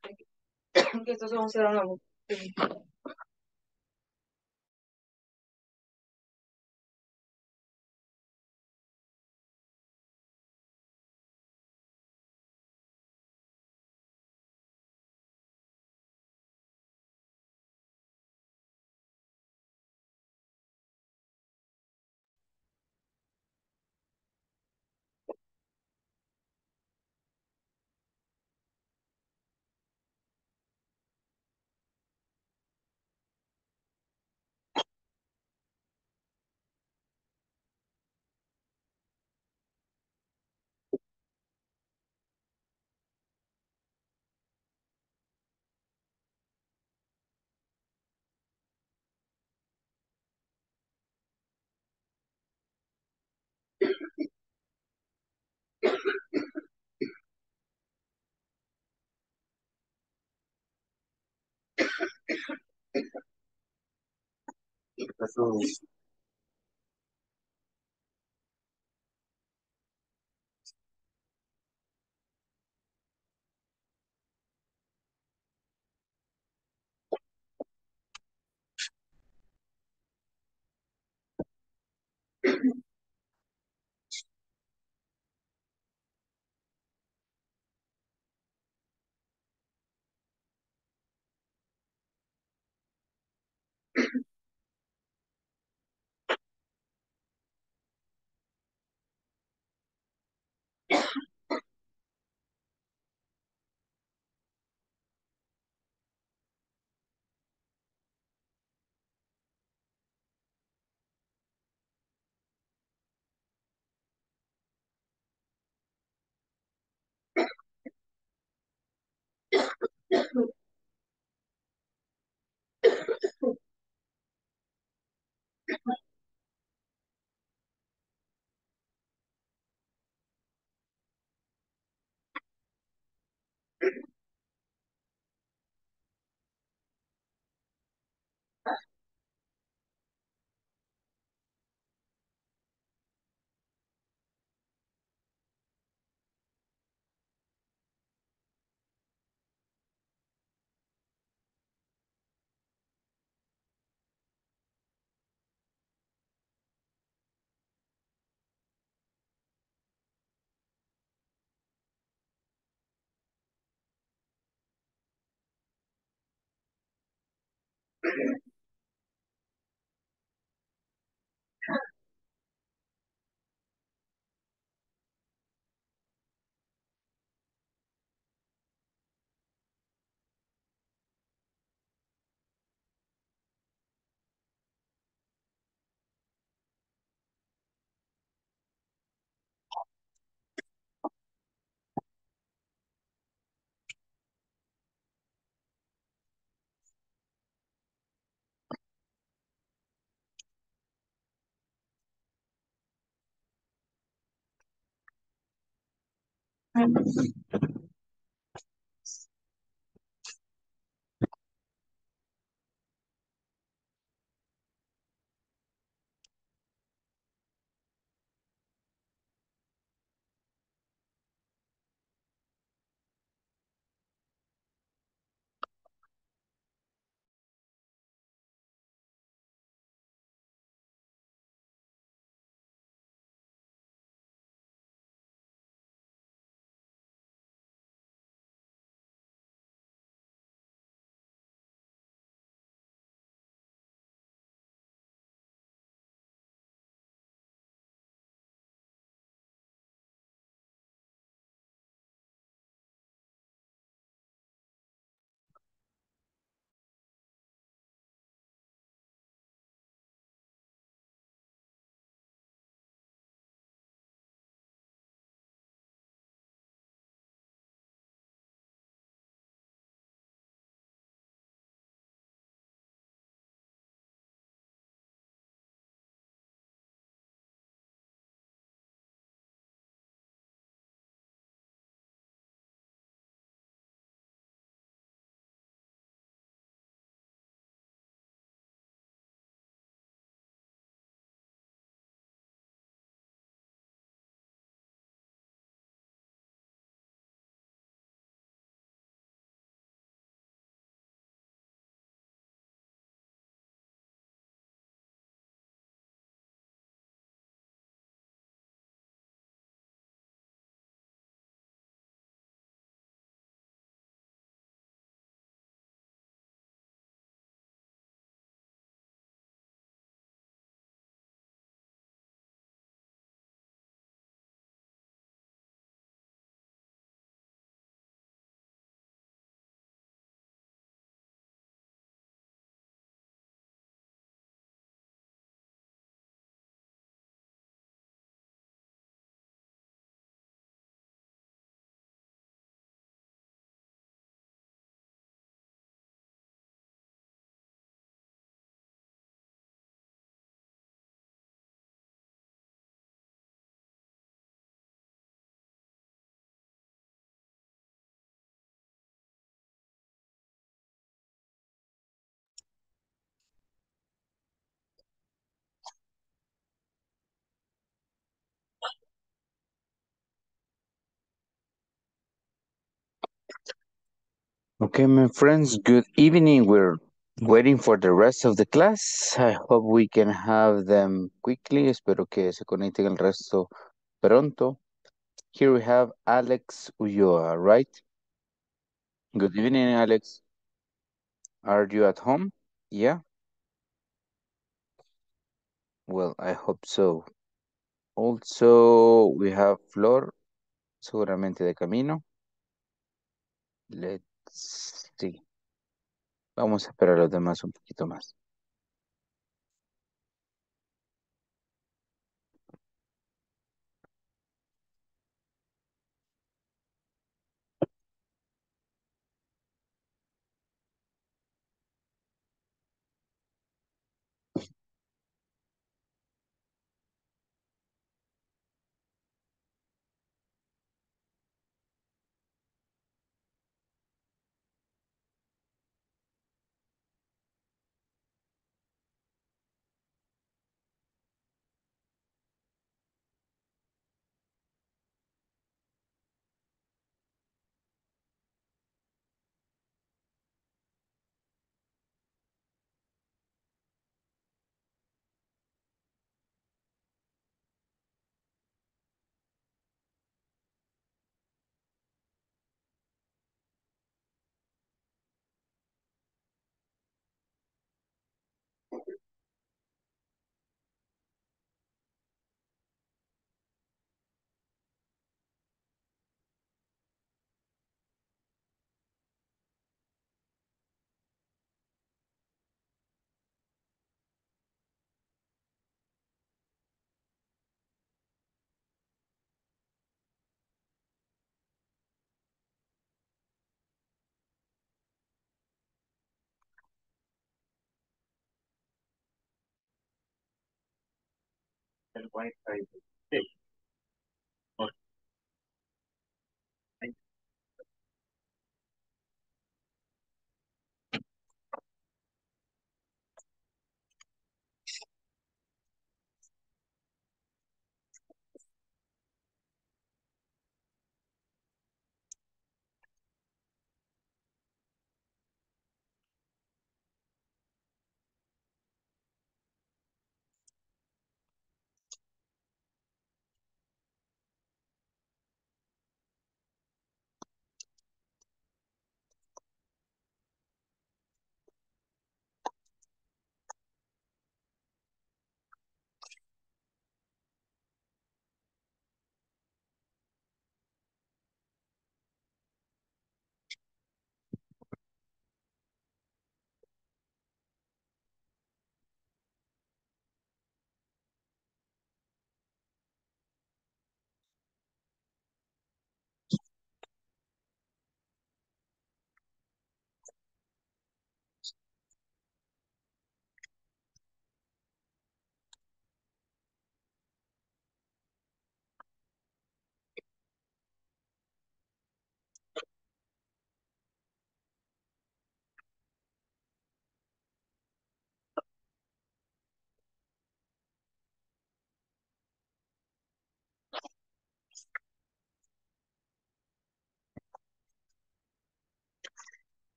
porque que estos son cero 嗯 friends Okay, my friends, good evening. We're mm. waiting for the rest of the class. I hope we can have them quickly. Espero que se conecten el resto pronto. Here we have Alex Ulloa, right? Good evening, Alex. Are you at home? Yeah? Well, I hope so. Also, we have Flor, seguramente de camino. Let's see. Vamos a esperar a los demás un poquito más. El wifi sí.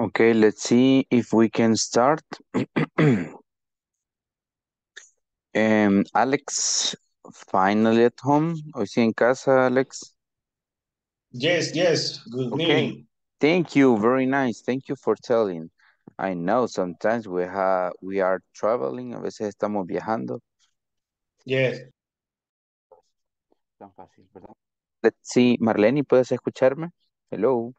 Okay, let's see if we can start. Um, Alex, finally at home. Hoy sí en casa, Alex. Yes, yes. Good Okay. evening. Thank you. Very nice. Thank you for telling. I know sometimes we have we are traveling. A veces estamos viajando. Yes. Tan fácil, ¿verdad? Let's see. Marlene, ¿puedes escucharme? Hello.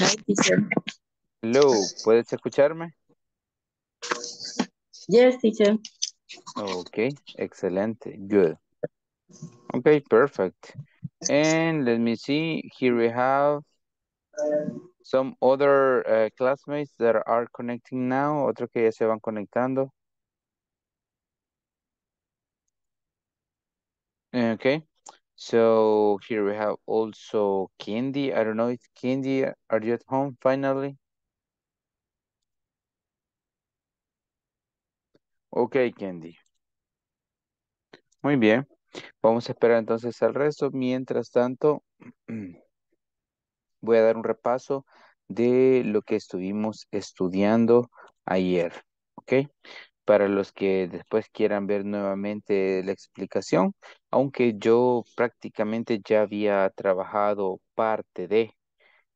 Hi, teacher. Hello. ¿Puedes escucharme? Yes, teacher. Okay. Excelente. Good. Okay, perfect. And let me see. Here we have some other uh, classmates that are connecting now. Otros que ya se van conectando. Okay. So here we have also Candy. I don't know if Candy, are you at home finally? Okay, Candy. Muy bien. Vamos a esperar entonces al resto. Mientras tanto, voy a dar un repaso de lo que estuvimos estudiando ayer. ¿Ok? Para los que después quieran ver nuevamente la explicación, aunque yo prácticamente ya había trabajado parte de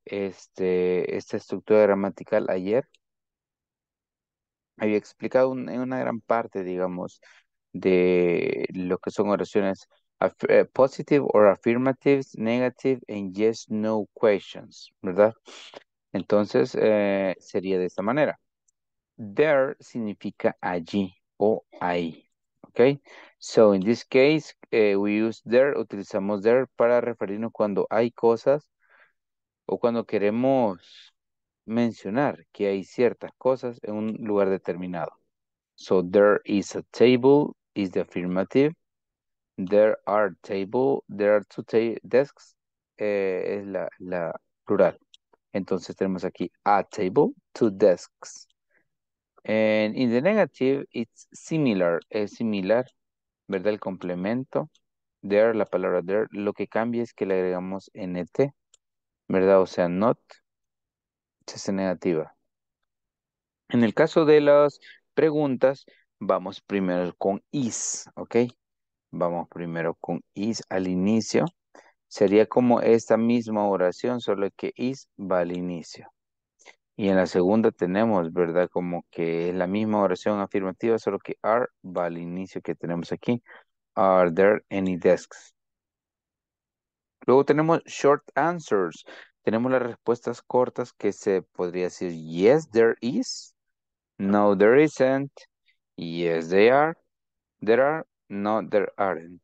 este, esta estructura gramatical ayer. Había explicado una gran parte, digamos, de lo que son oraciones eh, positive or affirmatives, negative and yes, no questions, ¿verdad? Entonces, eh, sería de esta manera. There significa allí o ahí, ¿ok? So, in this case, eh, we use there, utilizamos there para referirnos cuando hay cosas o cuando queremos mencionar que hay ciertas cosas en un lugar determinado. So, there is a table is the affirmative. There are table, there are two ta- desks, eh, es la, la plural. Entonces tenemos aquí a table, two desks. And in the negative, it's similar, es similar, ¿verdad? El complemento. There, la palabra there, lo que cambia es que le agregamos nt, ¿verdad? O sea, not, hace negativa. En el caso de las preguntas, vamos primero con is, ¿ok? Vamos primero con is al inicio. Sería como esta misma oración, solo que is va al inicio. Y en la segunda tenemos, ¿verdad? Como que es la misma oración afirmativa, solo que are va al inicio que tenemos aquí. Are there any desks? Luego tenemos short answers. Tenemos las respuestas cortas que se podría decir yes, there is. No, there isn't. Yes, they are. There are. No, there aren't.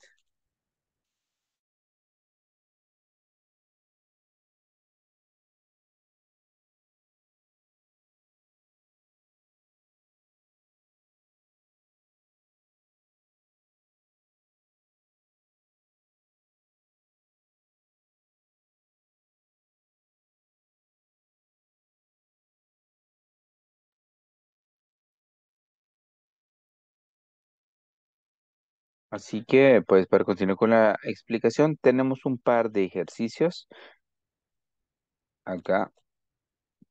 Así que, pues, para continuar con la explicación, tenemos un par de ejercicios. Acá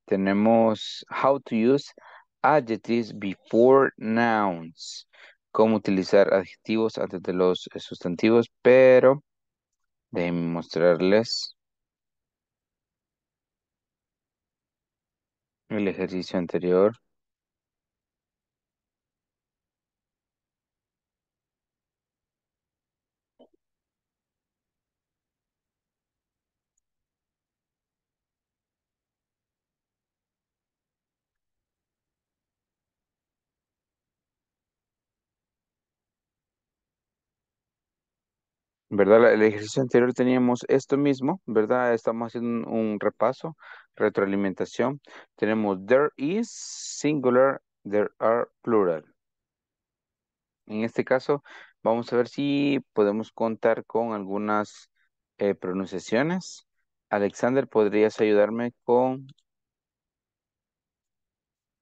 tenemos how to use adjectives before nouns. Cómo utilizar adjetivos antes de los sustantivos, pero déjenme mostrarles el ejercicio anterior. ¿Verdad? El ejercicio anterior teníamos esto mismo, ¿verdad? Estamos haciendo un, un repaso, retroalimentación. Tenemos there is singular, there are plural. En este caso, vamos a ver si podemos contar con algunas eh, pronunciaciones. Alexander, ¿podrías ayudarme con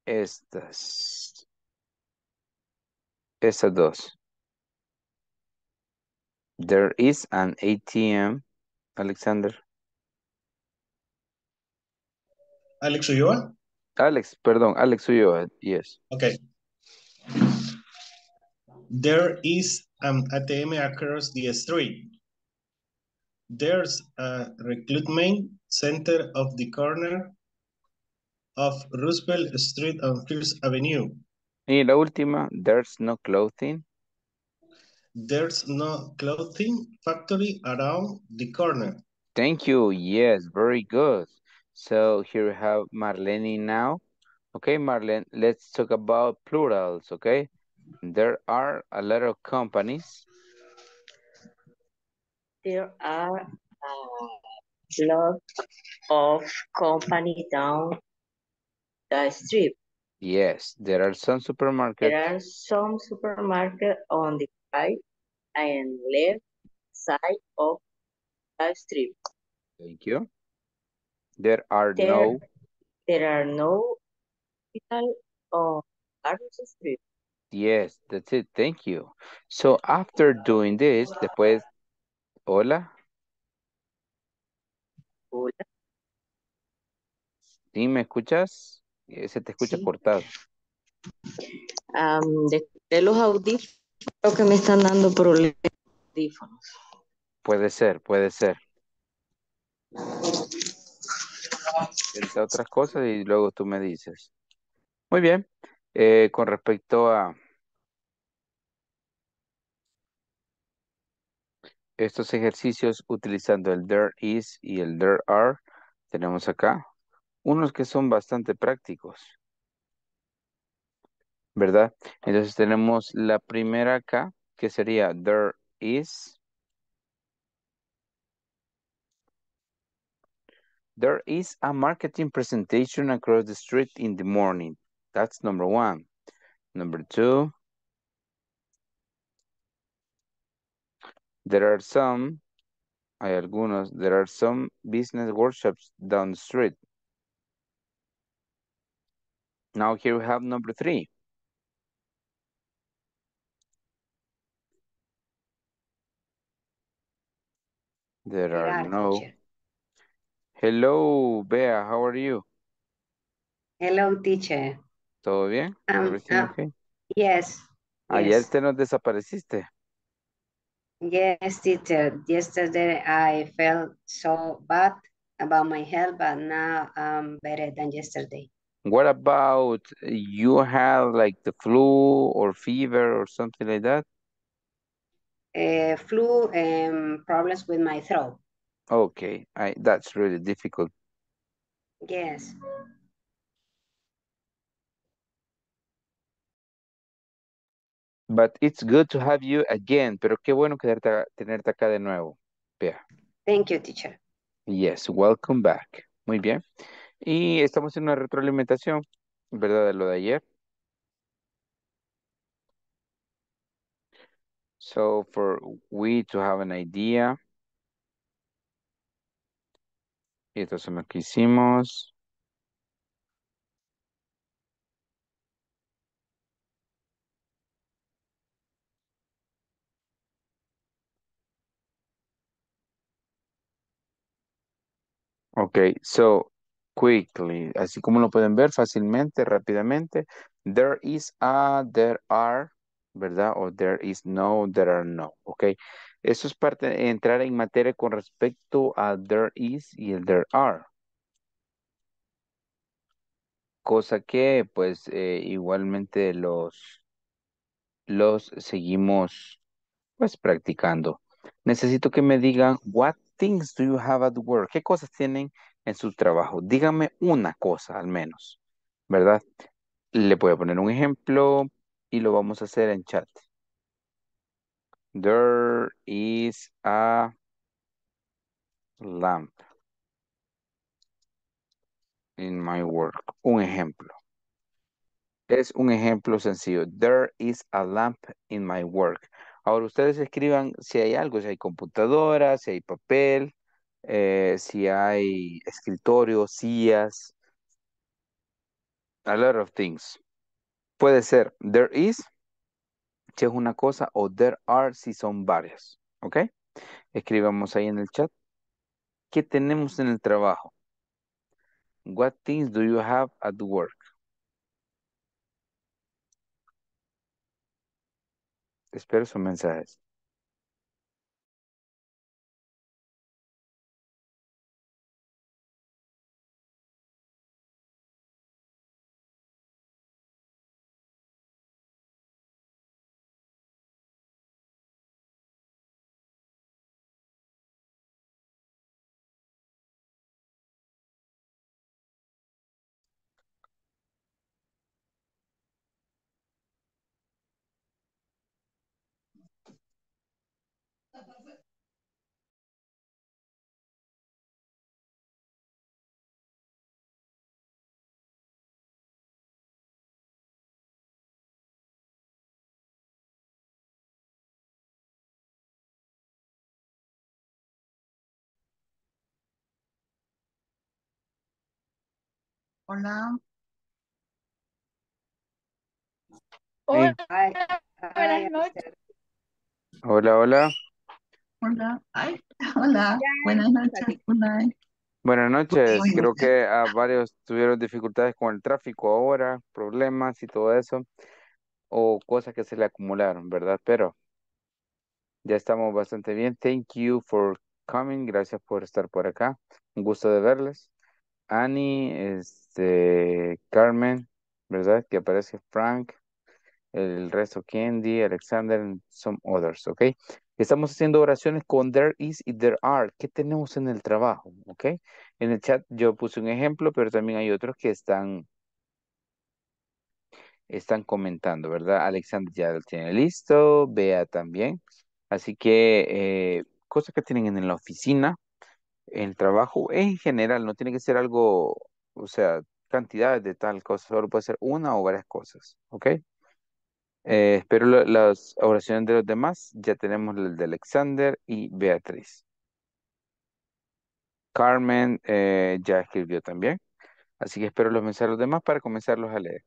estas? Estas dos. There is an ATM, Alexander. Alex Ulloa. Alex, perdón, Alex Ulloa, yes. Okay. There is an ATM across the street. There's a recruitment center of the corner of Roosevelt Street and First Avenue. Y la última, there's no clothing. There's no clothing factory around the corner. Thank you. Yes, very good. So here we have Marlene now. Okay, Marlene, let's talk about plurals, okay? There are a lot of companies. There are a lot of company down the street. Yes, there are some supermarkets. There are some supermarkets on the right and left side of the street. Thank you. There are There- no, There are no hospital Street. yes, that's it. Thank you. So after doing this, después, hola, Hola. ¿sí me escuchas? Eh, Se te escucha Sí. cortado. Am, de, de los audífonos, creo que me están dando problemas. Puede ser, puede ser. Piensa otras cosas y luego tú me dices. Muy bien. Eh, con respecto a estos ejercicios utilizando el there is y el there are, tenemos acá unos que son bastante prácticos. ¿Verdad? Entonces tenemos la primera acá, que sería there is. There is a marketing presentation across the street in the morning. That's number one. Number two. There are some, hay algunos, there are some business workshops down the street. Now here we have number three. There There are are, no. teacher. Hello, Bea, how are you? Hello, teacher. ¿Todo bien? Um, Everything uh, okay? Yes. Ayer yes. te nos desapareciste. Yes, teacher. Yesterday I felt so bad about my health, but now I'm better than yesterday. What about you have like the flu or fever or something like that? Uh, flu and problems with my throat. Okay, I, that's really difficult. Yes. But it's good to have you again. Pero qué bueno quedarte, tenerte acá de nuevo. Thank you, teacher. Yes, welcome back. Muy bien. Y estamos en una retroalimentación, ¿verdad? De lo de ayer. So for we to have an idea. Esto es lo que hicimos. Okay, so quickly, así como lo pueden ver fácilmente, rápidamente. There is a, there are, ¿verdad? O there is no, there are no, ok. Eso es parte de entrar en materia con respecto a there is y el there are. Cosa que, pues, eh, igualmente los, los seguimos, pues, practicando. Necesito que me digan, what things do you have at work? ¿Qué cosas tienen en su trabajo? Díganme una cosa al menos, ¿verdad? Le voy a poner un ejemplo y lo vamos a hacer en chat. There is a lamp in my work. Un ejemplo. Es un ejemplo sencillo. There is a lamp in my work. Ahora ustedes escriban si hay algo, si hay computadora, si hay papel, eh, si hay escritorio, sillas. A lot of things. Puede ser there is, si es una cosa, o there are, si son varias. ¿Ok? Escribamos ahí en el chat. ¿Qué tenemos en el trabajo? What things do you have at work? Espero sus mensajes. Hola. Hey. Hi, Buenas noches. Hola, hola. Hola. Ay, hola. Buenas noches. Buenas noches. Muy Creo que a varios tuvieron dificultades con el tráfico ahora, problemas y todo eso, o cosas que se le acumularon, ¿verdad? Pero ya estamos bastante bien. Thank you for coming. Gracias por estar por acá. Un gusto de verles. Annie, este, Carmen, ¿verdad? Que aparece Frank, el resto Candy, Alexander, and some others, ¿ok? Estamos haciendo oraciones con there is y there are. ¿Qué tenemos en el trabajo? ¿Ok? En el chat yo puse un ejemplo, pero también hay otros que están, están comentando, ¿verdad? Alexander ya lo tiene listo, Bea también. Así que eh, cosas que tienen en la oficina, en el trabajo, en general, no tiene que ser algo, o sea, cantidades de tal cosa, solo puede ser una o varias cosas, ¿ok? Eh, espero la- las oraciones de los demás. Ya tenemos el de Alexander y Beatriz. Carmen eh, ya escribió también. Así que espero los mensajes de los demás para comenzarlos a leer.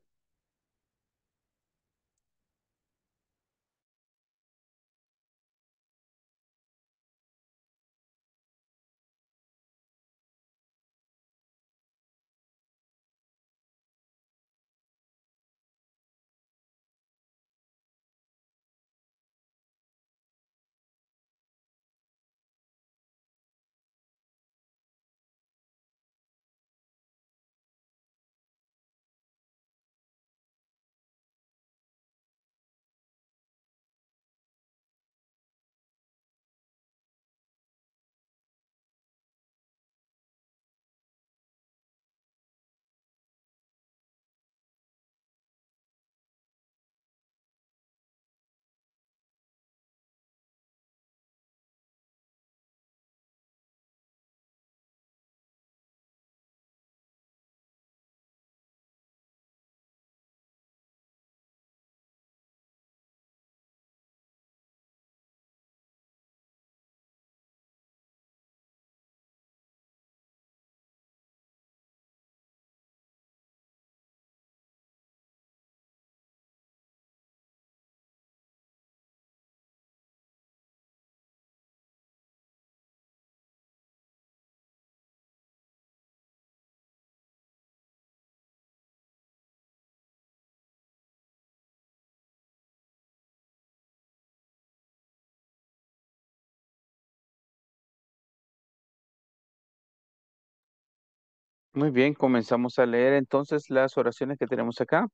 Muy bien, comenzamos a leer entonces las oraciones que tenemos acá.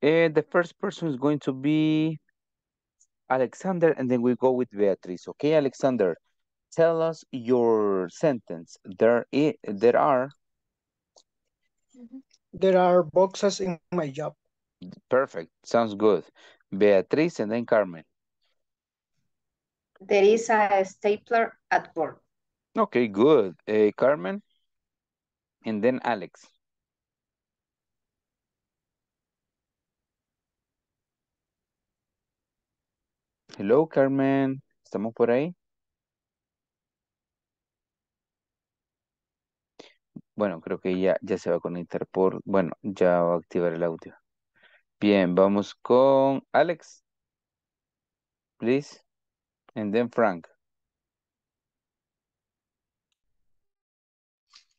Eh, the first person is going to be Alexander, and then we go with Beatriz. Okay, Alexander, tell us your sentence. There, there are, There are boxes in my job. perfect, sounds good. Beatriz and then Carmen. There is a stapler at work. Okay, good. Eh, Carmen, and then Alex. Hello, Carmen. ¿Estamos por ahí? Bueno, creo que ya, ya se va a conectar por... Bueno, ya va a activar el audio. Bien, vamos con Alex. Please. And then Frank.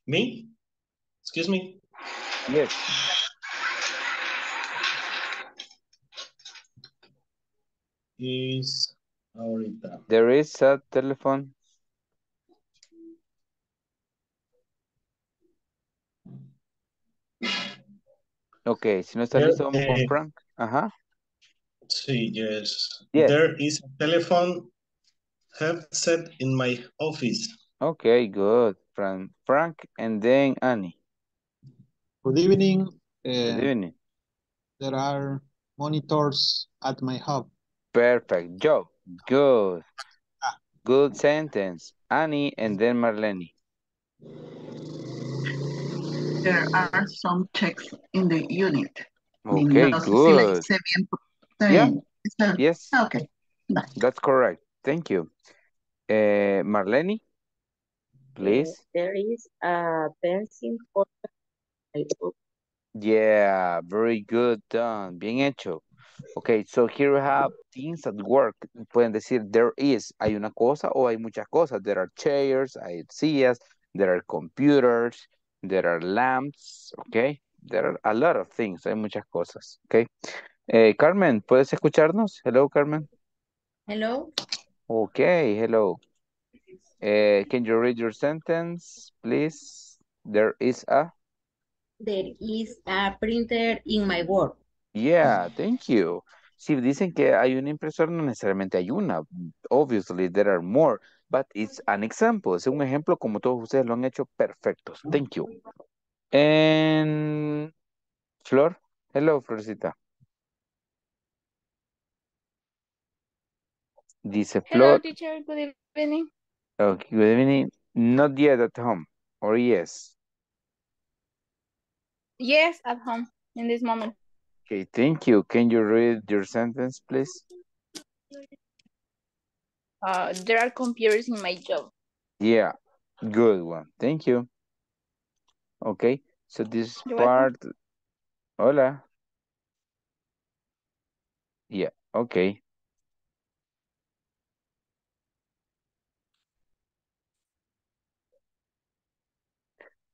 Me? Excuse me. Yes. is ahorita. There is a telephone. Ok, si no está There, listo, vamos con Frank. Ajá. Sí, yes. Yes. There is a telephone headset in my office. Okay, good. Frank, Frank and then Annie. Good evening. Good Uh, evening. there are monitors at my hub. Perfect job. Good. Good sentence. Annie and then Marlene. There are some checks in the unit. Okay, No sé si la good. hice bien. Está Yeah. bien. Yes, ah, Ok. Bye. that's correct. Thank you. Eh, Marlene, please. There is a pencil for my book. Yeah, very good done. Bien hecho. Okay, so here we have things at work. Pueden decir there is, hay una cosa o hay muchas cosas. There are chairs, hay sillas, there are computers, there are lamps, okay? There are a lot of things, hay muchas cosas, okay? Eh, Carmen, ¿puedes escucharnos? Hello, Carmen. Hello. Okay, hello. Eh, can you read your sentence, please? There is a... There is a printer in my work. Yeah, thank you. Si dicen que hay una impresora, no necesariamente hay una. Obviously, there are more, but it's an example. Es un ejemplo como todos ustedes lo han hecho perfectos. Thank you. And Flor, hello, Florcita. Dice Hello, Flor, teacher. Good evening. okay, good evening. Not yet at home, or yes? Yes, at home in this moment. Okay, thank you. Can you read your sentence, please? Uh, there are computers in my job. Yeah, good one. Thank you. Okay, so this You're part. Hola. Yeah, okay.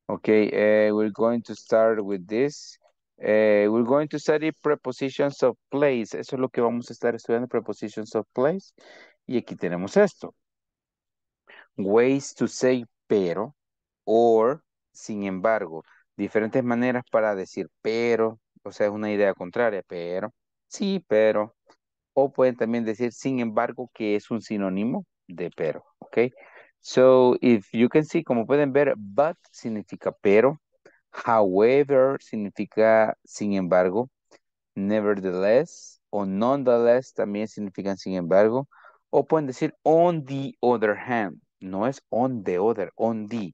Okay, uh, we're going to start with this. Uh, we're going to study prepositions of place. Eso es lo que vamos a estar estudiando, prepositions of place. Y aquí tenemos esto. Ways to say pero or sin embargo. Diferentes maneras para decir pero, o sea, es una idea contraria, pero, sí, pero. O pueden también decir sin embargo, que es un sinónimo de pero, ¿ok? So, if you can see, como pueden ver, but significa pero, however significa sin embargo, nevertheless o nonetheless también significan sin embargo, o pueden decir on the other hand, no es on the other, on the,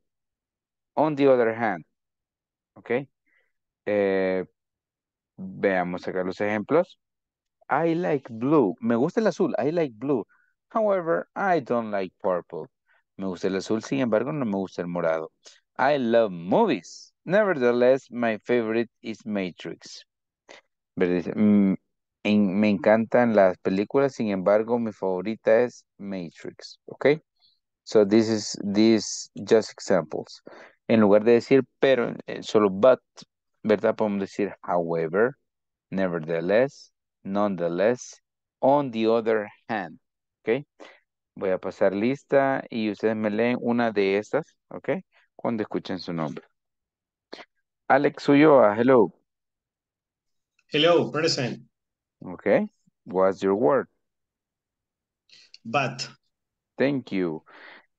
on the other hand, ¿ok? Eh, veamos acá los ejemplos. I like blue. Me gusta el azul. I like blue. However, I don't like purple. Me gusta el azul, sin embargo, no me gusta el morado. I love movies. Nevertheless, my favorite is Matrix. "Mm, me encantan las películas, sin embargo, mi favorita es Matrix. ¿Ok? So this is this just examples. En lugar de decir pero, eh, solo but, ¿verdad? Podemos decir however, nevertheless, nonetheless, on the other hand. ¿Ok? Voy a pasar lista y ustedes me leen una de estas, ¿ok? Cuando escuchen su nombre. Alex Ulloa, hello. Hello, present. Okay. What's your word? But. Thank you.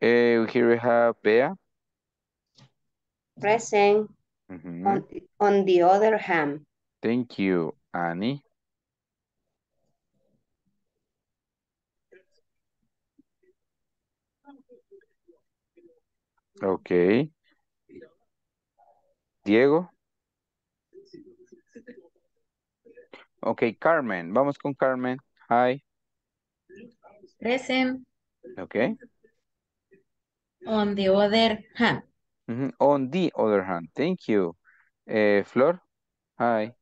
Eh, here we have Bea. Present. On, on the other hand, Thank you, Annie. Okay. Diego. Okay, Carmen. Vamos con Carmen. Hi. Present Okay. on the other hand. Mhm. On the other hand. Thank you. Eh, Flor. Hi.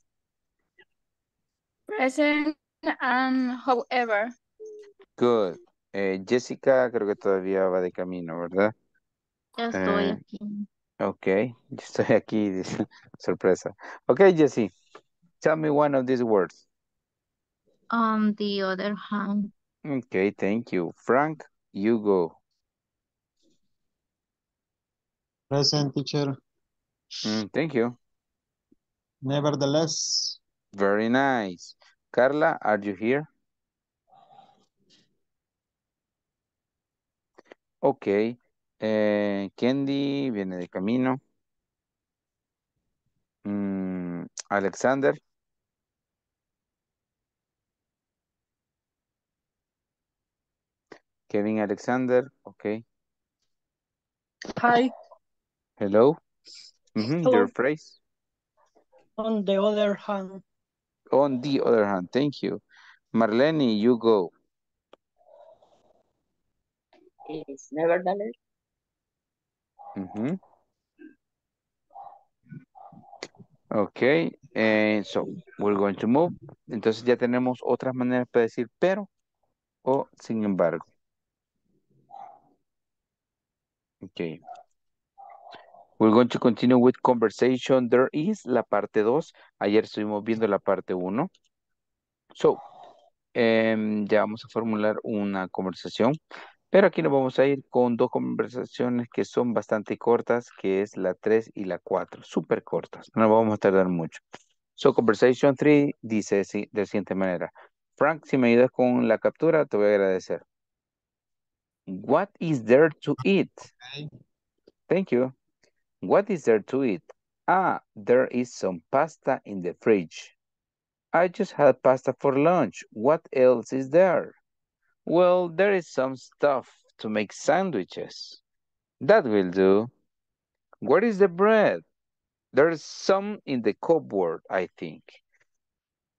Present and however. Good. Eh, Jessica creo que todavía va de camino, ¿verdad? Ya estoy Eh, aquí. Ok, yo estoy aquí, dice, sorpresa. Ok, Jesse, tell me one of these words. On the other hand. Okay, thank you. Frank, you go. Present teacher. Mm, thank you. Nevertheless. Very nice. Carla, are you here? Ok. Eh, Candy viene de camino. Mm, Alexander. Kevin Alexander. Ok. Hi. Hello. Your Hello. phrase. On the other hand, On the other hand, thank you. Marlene, you go. Is nevertheless. Mhm. Ok, eh, so we're going to move. Entonces ya tenemos otras maneras para decir pero o sin embargo. Ok. We're going to continue with conversation. There is la parte 2. Ayer estuvimos viendo la parte 1. So, em, ya vamos a formular una conversación. Pero aquí nos vamos a ir con dos conversaciones que son bastante cortas, que es la 3 y la 4. Súper cortas. No nos vamos a tardar mucho. So, conversation 3 dice así, de la siguiente manera. Frank, si me ayudas con la captura, te voy a agradecer. What is there to eat? Thank you. What is there to eat? Ah, there is some pasta in the fridge. I just had pasta for lunch. What else is there? Well, there is some stuff to make sandwiches. That will do. Where is the bread? There's some in the cupboard, I think.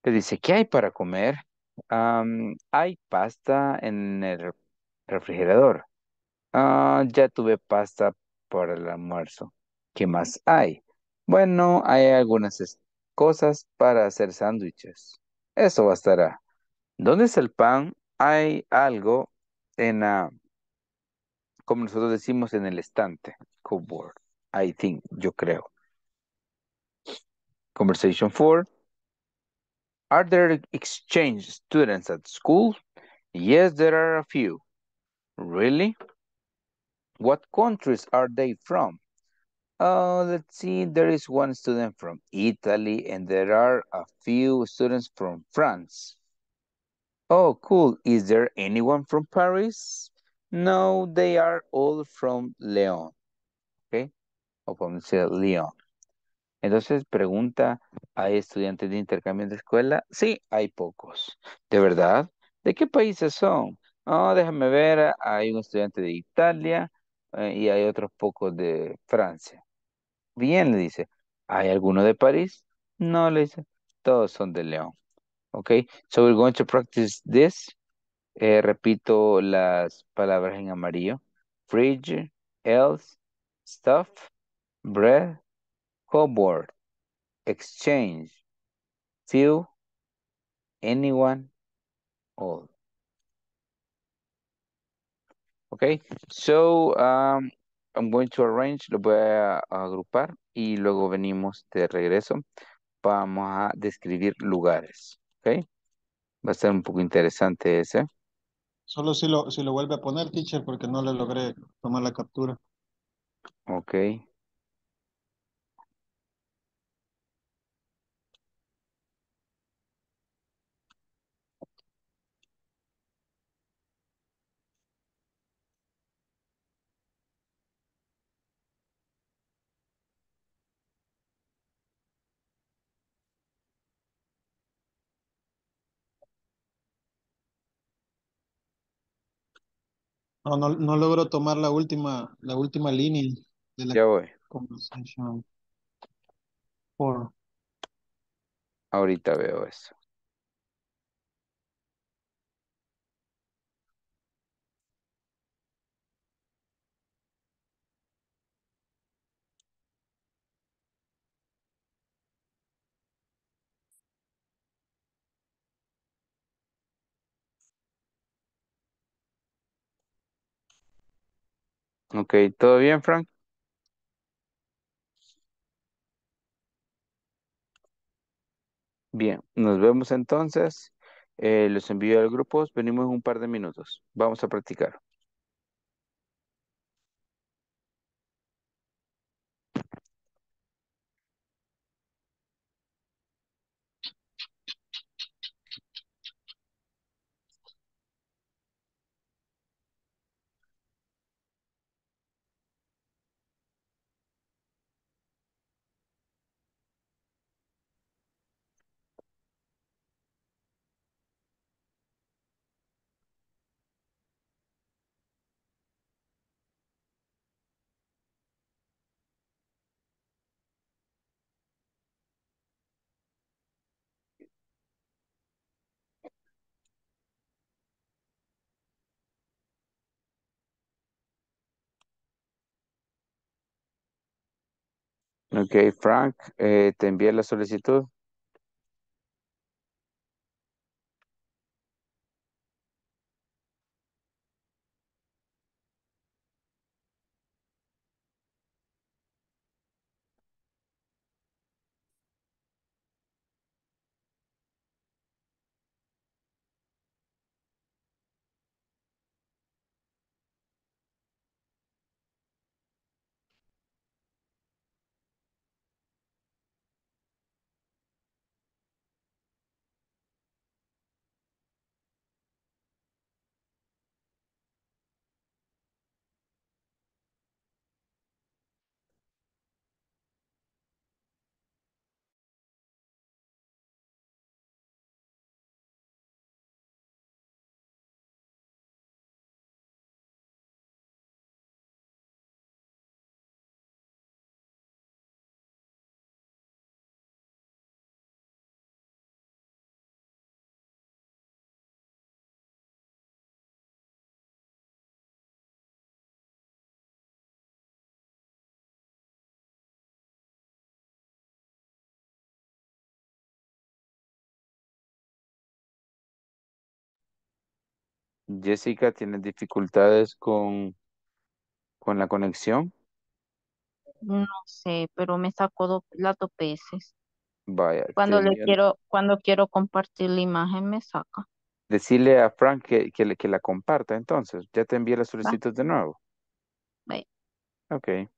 Le dice, ¿qué hay para comer? Am, hay pasta en el refrigerador. Ah, ya tuve pasta para el almuerzo. ¿Qué más hay? Bueno, hay algunas cosas para hacer sándwiches. Eso bastará. ¿Dónde es el pan? Hay algo en la, como nosotros decimos, en el estante. Cupboard. I think, yo creo. Conversation 4. Are there exchange students at school? Yes, there are a few. Really? What countries are they from? Uh, let's see, there is one student from Italy and there are a few students from France. Oh, cool. Is there anyone from Paris? No, they are all from León. Okay? O podemos decir León. Entonces pregunta, ¿hay estudiantes de intercambio la escuela? Sí, hay pocos. ¿De verdad? ¿De qué países son? Oh, déjame ver, hay un estudiante de Italia eh, y hay otros pocos de Francia. Bien, le dice. ¿Hay alguno de París? No, le dice. Todos son de León. Ok, so we're going to practice this. Eh, repito las palabras en amarillo. Fridge, else, stuff, bread, cupboard, exchange, few, anyone, all. Okay, so um, I'm going to arrange, lo voy a agrupar y luego venimos de regreso. Vamos a describir lugares. Ok, va a ser un poco interesante ese. Solo si lo, si lo vuelve a poner, teacher, porque no le logré tomar la captura. Ok. No, no, no logro tomar la última, la última línea de la Ya voy. conversation. Four. Ahorita veo eso. Ok, ¿todo bien, Frank? Bien, nos vemos entonces. Eh, los envío al grupo. Venimos en un par de minutos. Vamos a practicar. Ok, Frank, eh, te envié la solicitud. Jessica, ¿tienes dificultades con, con la conexión? No sé, pero me sacó do- las dos veces. Vaya, Cuando le quiero, cuando quiero compartir la imagen me saca. Decirle a Frank que, que, le- que la comparta entonces. Ya te envié la solicitud de nuevo. Bye. Ok.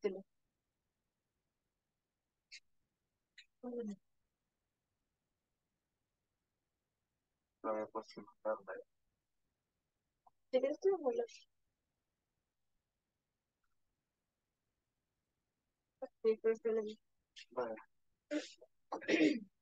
Título. No me puedo imaginar. ¿Quieres que lo Sí, pues. Vale.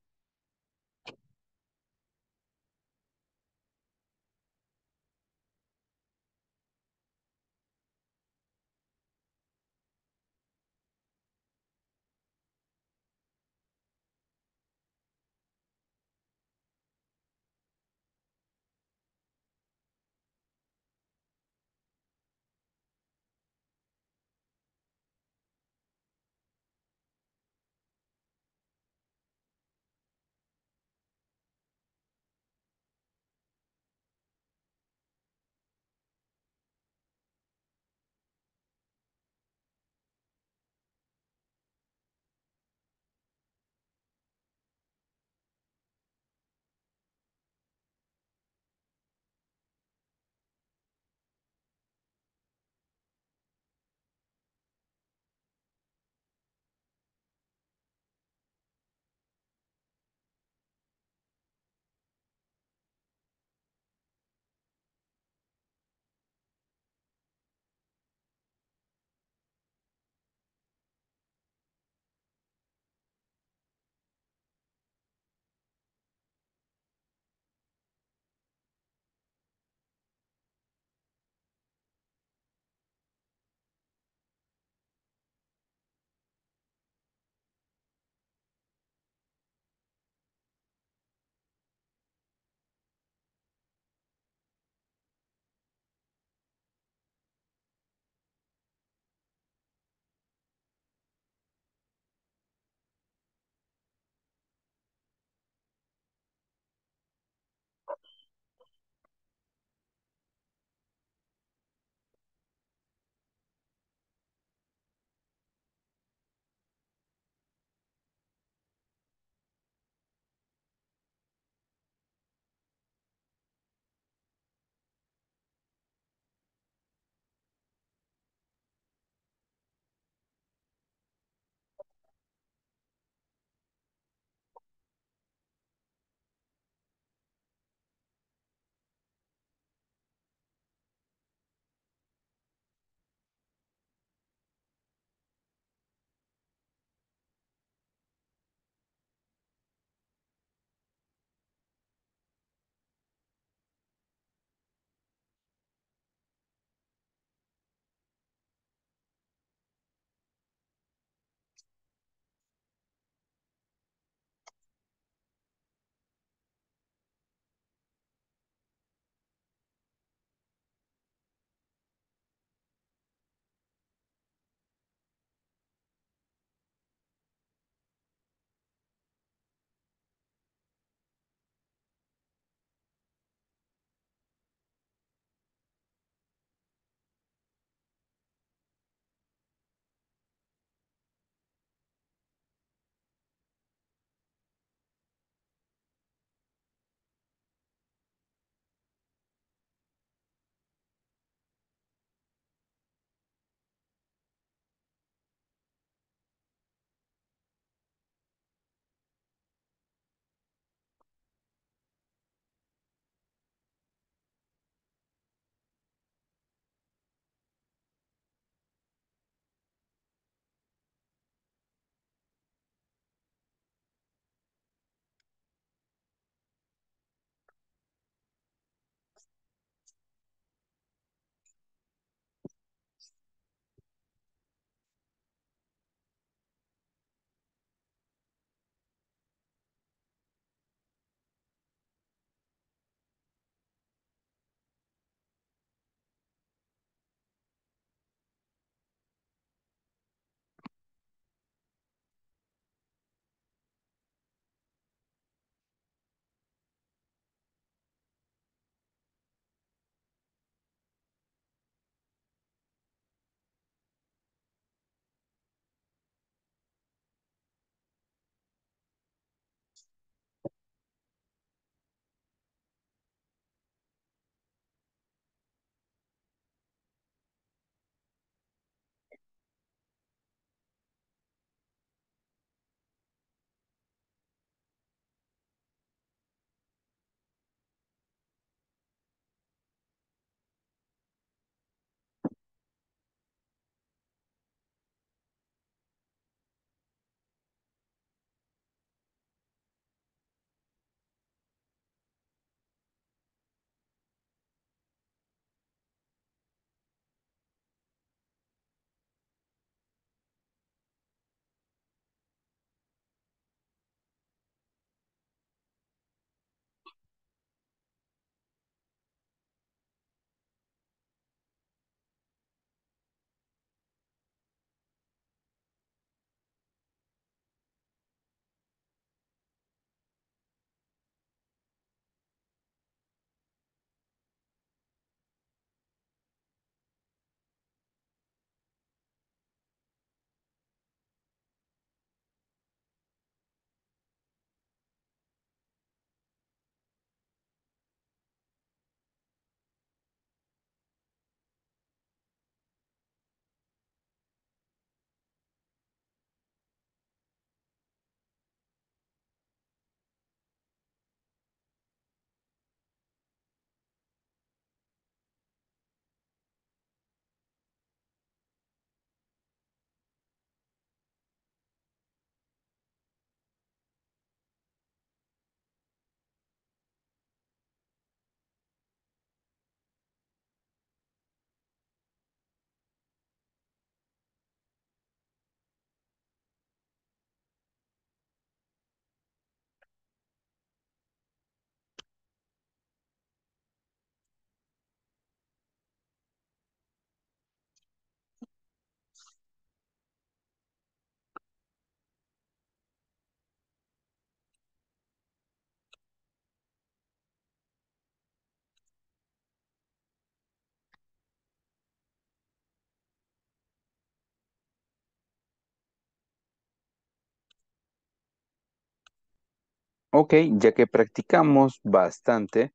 Ok, ya que practicamos bastante,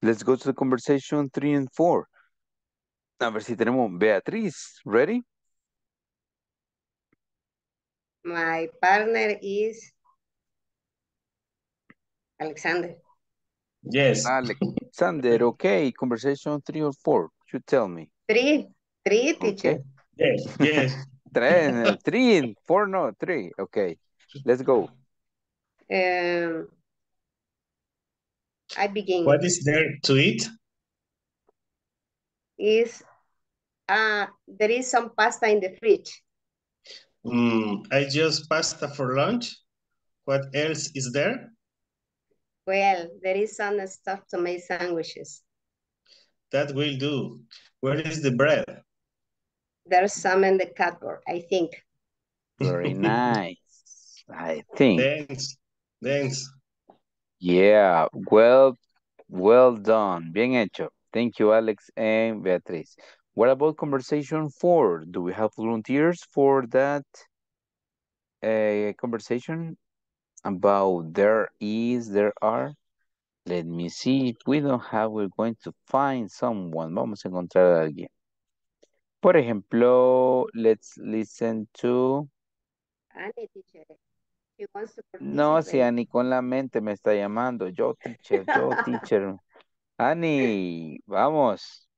let's go to the conversation three and four. A ver si tenemos Beatriz, ready? My partner is Alexander. Yes. Alexander, okay, conversation three or four, you tell me. Three, three teacher. Yes, yes. Three, three and four, no, three, okay, let's go. Um, I begin. What is there to eat? Is uh there is some pasta in the fridge. Mm, I just pasta for lunch. What else is there? Well, there is some stuff to make sandwiches. That will do. Where is the bread? There's some in the cupboard, I think. Very nice, I think. Thanks. Thanks. Yeah, well, well done. Bien hecho. Thank you, Alex and Beatriz. What about conversation four? Do we have volunteers for that uh, conversation about there is, there are? Let me see. If we don't have, we're going to find someone. Vamos a encontrar a alguien. Por ejemplo, let's listen to... Annie, teacher. She wants to No, si. Ani con la mente me está llamando. Yo, teacher, yo, teacher. Ani, vamos.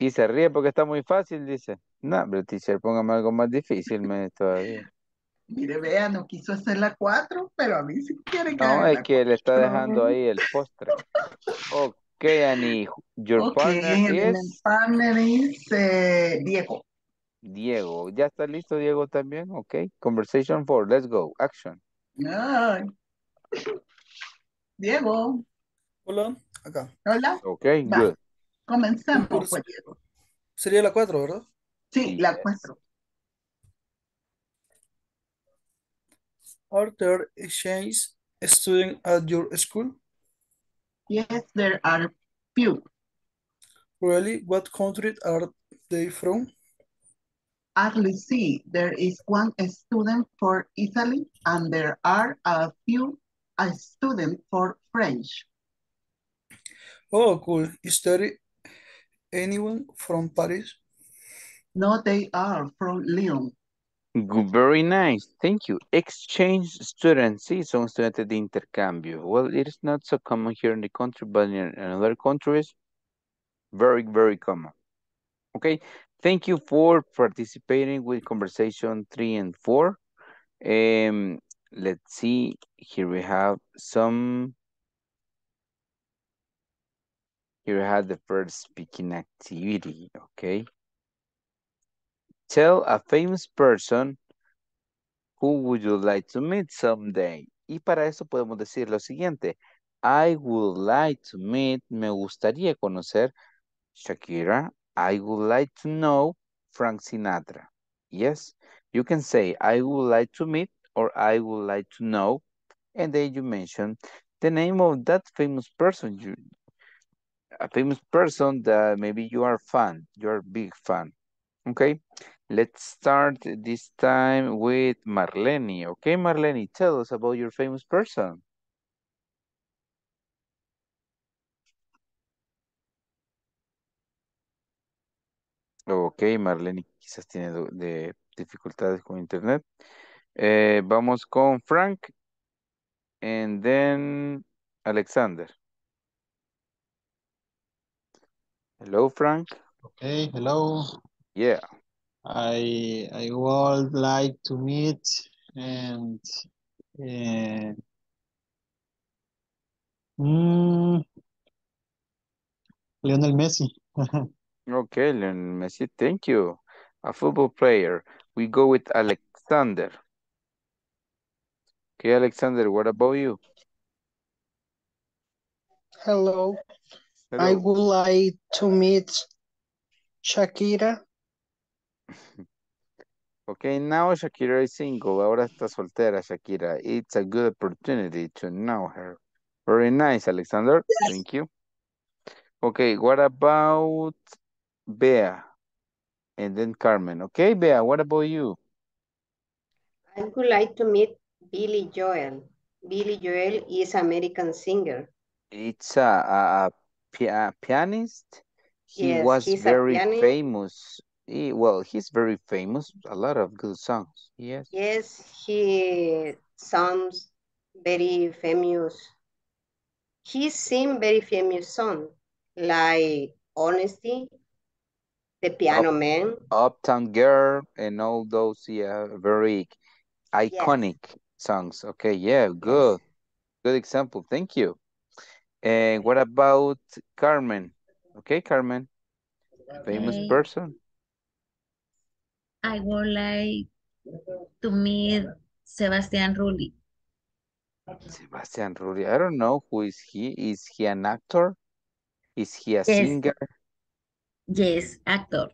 Y se ríe porque está muy fácil, dice. No, pero teacher, póngame algo más difícil me, todavía. Mire, vea, no quiso hacer la cuatro, pero a mí sí quiere que No, haga es la que le está dejando ahí el postre. Ok, Ani, your Ok, partner el is partner es eh, Diego. Diego. ¿Ya está listo Diego también? Ok, conversation four, let's go, action. Ay. Diego, Hola, acá. hola. Ok, Va. good. Comencemos, Concurs- pues, Diego. Sería la 4, ¿verdad? Sí, la Yes. cuatro. Are there exchange students at your school? Yes, there are few. Really? What country are they from? At least see, there is one student for Italy and there are a few a student for French. Oh, cool. Is there anyone from Paris? No, they are from Lyon. Good, Very nice, thank you. Exchange students, sí, son estudiantes de intercambio. Well, it is not so common here in the country, but in, in other countries, very, very common. Okay, thank you for participating with conversation three and four. Um, let's see, here we have some. Here we have the first speaking activity, okay? Tell a famous person who would you like to meet someday. Y para eso podemos decir lo siguiente. I would like to meet, me gustaría conocer Shakira. I would like to know Frank Sinatra. Yes, you can say I would like to meet or I would like to know. And then you mention the name of that famous person. You, a famous person that maybe you are fan, you're a big fan. Okay, let's start this time with Marlene. Okay, Marlene, tell us about your famous person. Ok, Marlene quizás tiene de dificultades con internet. Eh, vamos con Frank and then Alexander. Hello, Frank. Okay, hello. Yeah. I I would like to meet and uh, mm, Lionel Messi. Okay, Lionel Messi, thank you. A football player. We go with Alexander. Okay, Alexander, what about you? Hello. Hello. I would like to meet Shakira. Okay, now Shakira is single. Ahora está soltera Shakira. It's a good opportunity to know her. Very nice, Alexander. Thank you. Okay, what about Bea? And then Carmen. Okay, Bea, what about you? I would like to meet Billy Joel. Billy Joel is American singer. It's a, a, a pia- pianist. He Yes, was very famous. He, well, he's very famous. A lot of good songs. Yes. Yes, he sounds very famous. He sing very famous song like Honesty, The Piano Up- Man. Uptown Girl and all those, yeah, very iconic songs. Okay, yeah, good. Good example. Thank you. And what about Carmen? Okay, Carmen. Famous Okay. person. I would like to meet Sebastian Rulli. Sebastian Rulli. I don't know who is he. Is he an actor? Is he a Yes. singer? Yes, actor.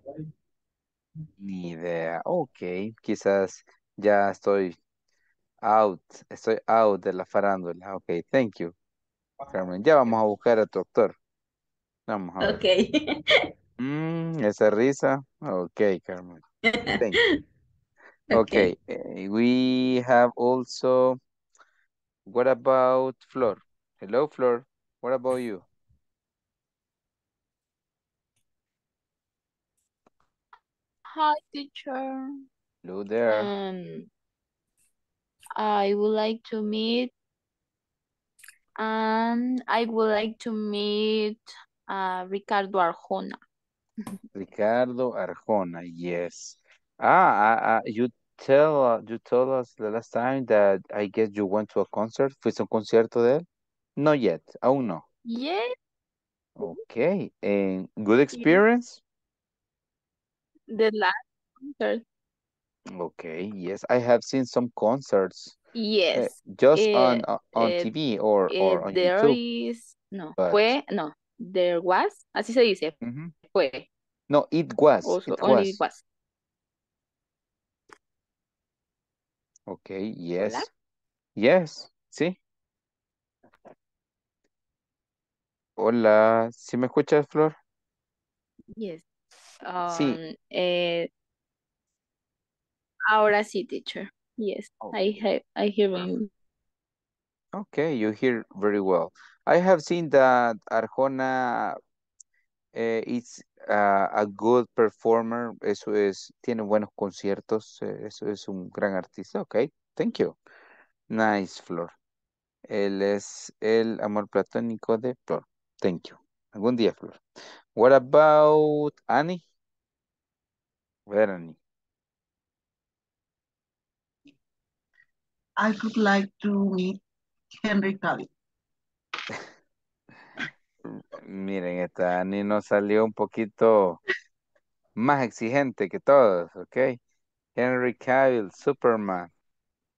Ni idea. Ok, quizás ya estoy out. Estoy out de la farándula. Ok, thank you, Carmen. Ya vamos a buscar a tu actor. Vamos a ver. Mm, esa risa. Ok, Carmen. Thank you. Okay. Okay, eh, we have also, what about Flor? Hello, Flor. What about you? Hi, teacher. Hello there. Um, I would like to meet, and I would like to meet uh, Ricardo Arjona. Ricardo Arjona, yes. Ah, ah, you tell uh, you told us the last time that I guess you went to a concert. ¿Fuiste a un concierto de él? No yet, aún no. Yes, Okay, and good experience? The last concert. Okay, yes, I have seen some concerts. uh, Yes. just eh, on on on eh, TV or eh, or on there YouTube. is, no, but- fue, no, there was, así se dice, Mhm. fue, No, it was. also It only was. was. Okay, yes. Hola. Yes, sí. Hola, ¿sí me escuchas, Flor? Yes. Sí. Um, eh, ahora sí, teacher. Yes, I have, I hear him. Okay, you hear very well. I have seen that Arjona eh, is uh, a good performer. Eso es, tiene buenos conciertos. eh, eso es un gran artista. Okay, thank you. Nice, Flor. Él es el amor platónico de Flor. Thank you. Algún día, Flor. What about Annie? Where Annie? I would like to meet Henry Cavill. Miren, esta Annie nos salió un poquito más exigente que todos, ¿ok? Henry Cavill, Superman.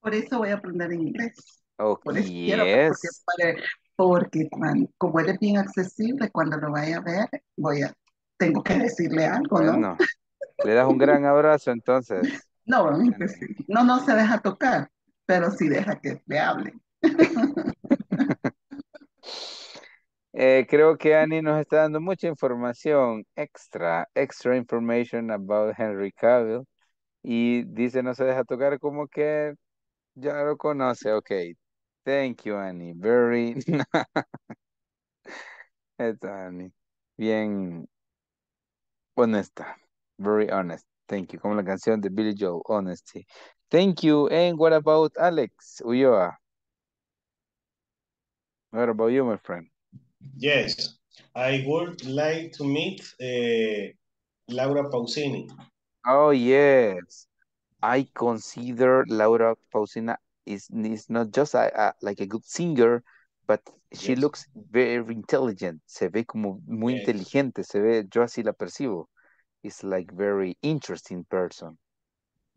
Por eso voy a aprender inglés. Oh, Por eso quiero, porque, yes. para- porque como él es bien accesible, cuando lo vaya a ver, voy a, tengo que decirle algo, ¿no? Bueno, le das un gran abrazo entonces. No, pues sí. no, no se deja tocar, pero sí deja que le hable. Eh, creo que Annie nos está dando mucha información extra, extra information about Henry Cavill. Y dice no se deja tocar como que ya lo conoce. Ok. Thank you, Annie. Very Esta Annie. Bien honesta. Very honest. Thank you. Como la canción de Billy Joel, Honesty. Thank you. And what about Alex Ulloa? What about you, my friend? Yes, I would like to meet eh, Laura Pausini. Oh, yes. I consider Laura Pausina is, is not just a, a- like a good singer, but she Yes. looks very intelligent. Se ve como muy Yes. inteligente. Se ve, yo así la percibo. It's like very interesting person.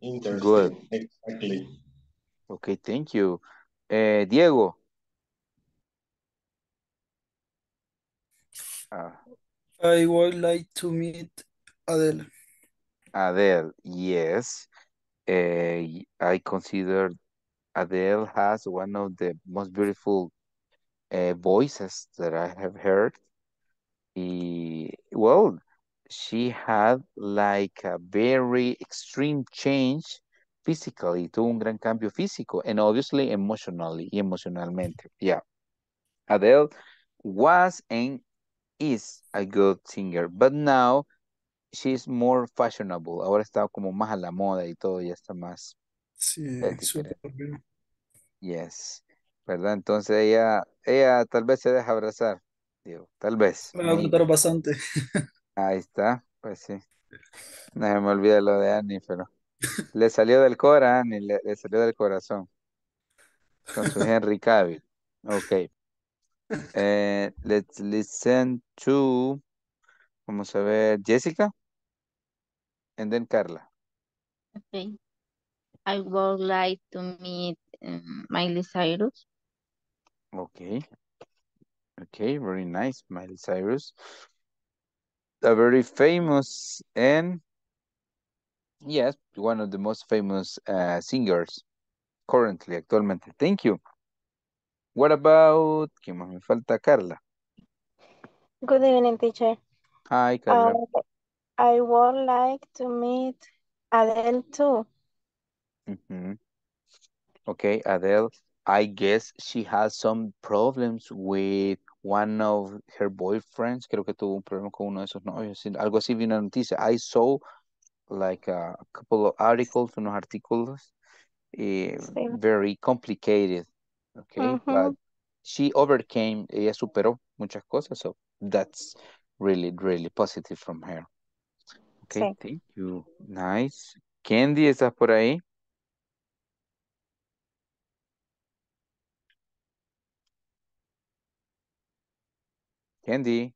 Interesting. Good. Exactly. Okay, thank you. Eh, Diego. Ah, I would like to meet Adele. Adele, yes. Eh, I consider Adele has one of the most beautiful uh, voices that I have heard. Y, well, she had like a very extreme change physically, tuvo un gran cambio físico, and obviously emotionally, y emocionalmente, yeah. Adele was and is a good singer, but now she's more fashionable. Ahora está como más a la moda y todo, ya está más Sí, diferente. súper bien. Yes, ¿verdad? Entonces ella, ella tal vez se deja abrazar, digo, tal vez. Me va a gustar bastante. Ahí está, pues sí. No se me olvida lo de Annie, pero le salió del cora, Annie, le, le salió del corazón. Con su Henry Cavill. Ok. Eh, let's listen to, vamos a ver, Jessica. And then Carla. Okay. I would like to meet um, Miley Cyrus. Okay. Okay, very nice, Miley Cyrus. A very famous and yes, one of the most famous uh, singers currently, actualmente. Thank you. What about, ¿quién más me falta? Carla. Good evening, teacher. Hi, Carla. Uh, I would like to meet Adele too. Mhm. Okay, Adele, I guess she has some problems with one of her boyfriends. Creo que tuvo un problema con uno de esos novios. Algo así vi una noticia. I saw like a couple of articles, unos artículos, eh, Sí. very complicated. Okay, but Ujú. she overcame, ella superó muchas cosas, so that's really, really positive from her. Okay, Sí. thank you. Nice. Candy, ¿estás por ahí? Candy.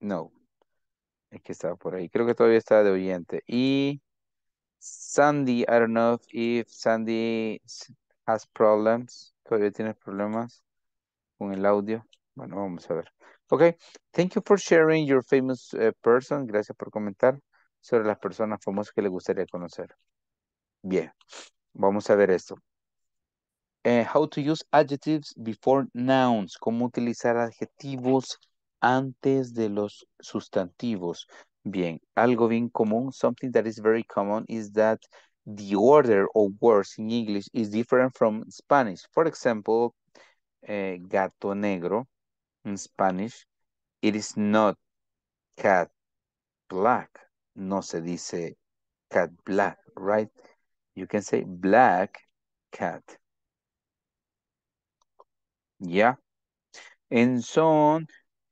No, es que estaba por ahí. Creo que todavía está de oyente. Y Sandy, I don't know if Sandy has problems. Todavía tienes problemas con el audio. Bueno, vamos a ver. Ok, thank you for sharing your famous eh, person. Gracias por comentar sobre las personas famosas que le gustaría conocer. Bien, vamos a ver esto. Eh, how to use adjectives before nouns. Cómo utilizar adjetivos antes de los sustantivos. Bien, algo bien común, something that is very common is that the order of words in English is different from Spanish. For example, eh, gato negro in Spanish, it is not cat black. No se dice cat black, right? You can say black cat. Yeah. And so on.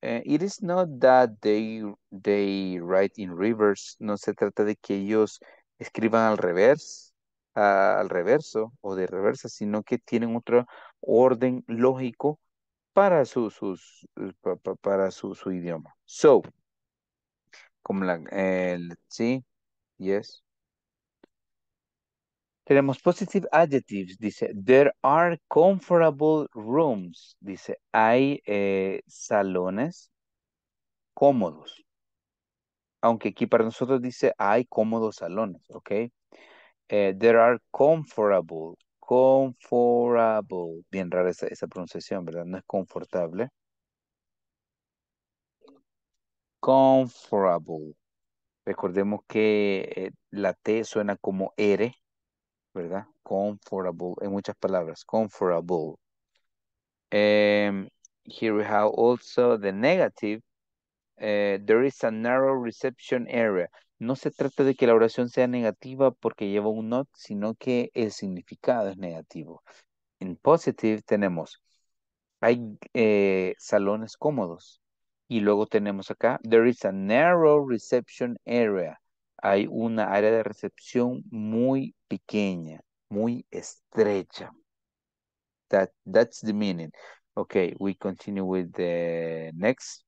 Eh, it is not that they, they write in reverse. No se trata de que ellos escriban al revés, al reverso o de reversa, sino que tienen otro orden lógico para su, eh, idioma. So, como la, let's see, yes. Tenemos positive adjectives, dice, there are comfortable rooms, dice, hay eh, salones cómodos. Aunque aquí para nosotros dice, hay cómodos salones, ¿ok? Eh, there are comfortable, comfortable. Bien rara esa, pronunciación, ¿verdad? No es confortable. Comfortable. Recordemos que eh, la T suena como R, ¿verdad? Comfortable en muchas palabras. Comfortable. Um, here we have also the negative. eh, there is a narrow reception area. No se trata de que la oración sea negativa porque lleva un not, sino que el significado es negativo. En positive tenemos, hay eh, salones cómodos. Y luego tenemos acá, there is a narrow reception area. Hay una área de recepción muy pequeña, muy estrecha. That, that's the meaning. Okay, we continue with the next.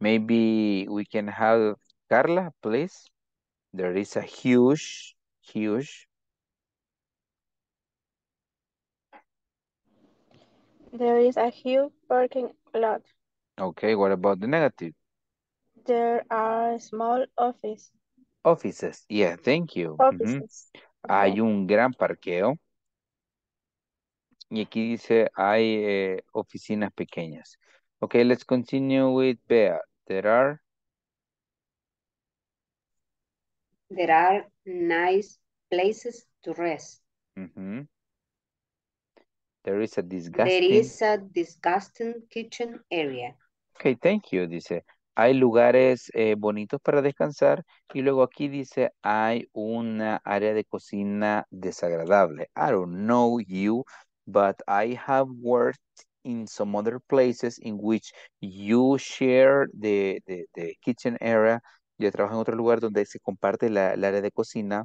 Maybe we can have Carla, please. There is a huge, huge. There is a huge parking lot. Okay, what about the negative? There are small office Offices. Yeah, thank you. Ujú. offices. Hay un gran parqueo. Y aquí dice hay eh, oficinas pequeñas. Okay, let's continue with Bea. There are, There are nice places to rest. Ujú. There is a disgusting. is a disgusting kitchen area. Ok, thank you, dice. Hay lugares eh, bonitos para descansar y luego aquí dice hay una área de cocina desagradable. I don't know you, but I have worked in some other places in which you share the, the, kitchen area. Yo trabajo en otro lugar donde se comparte la, el área de cocina.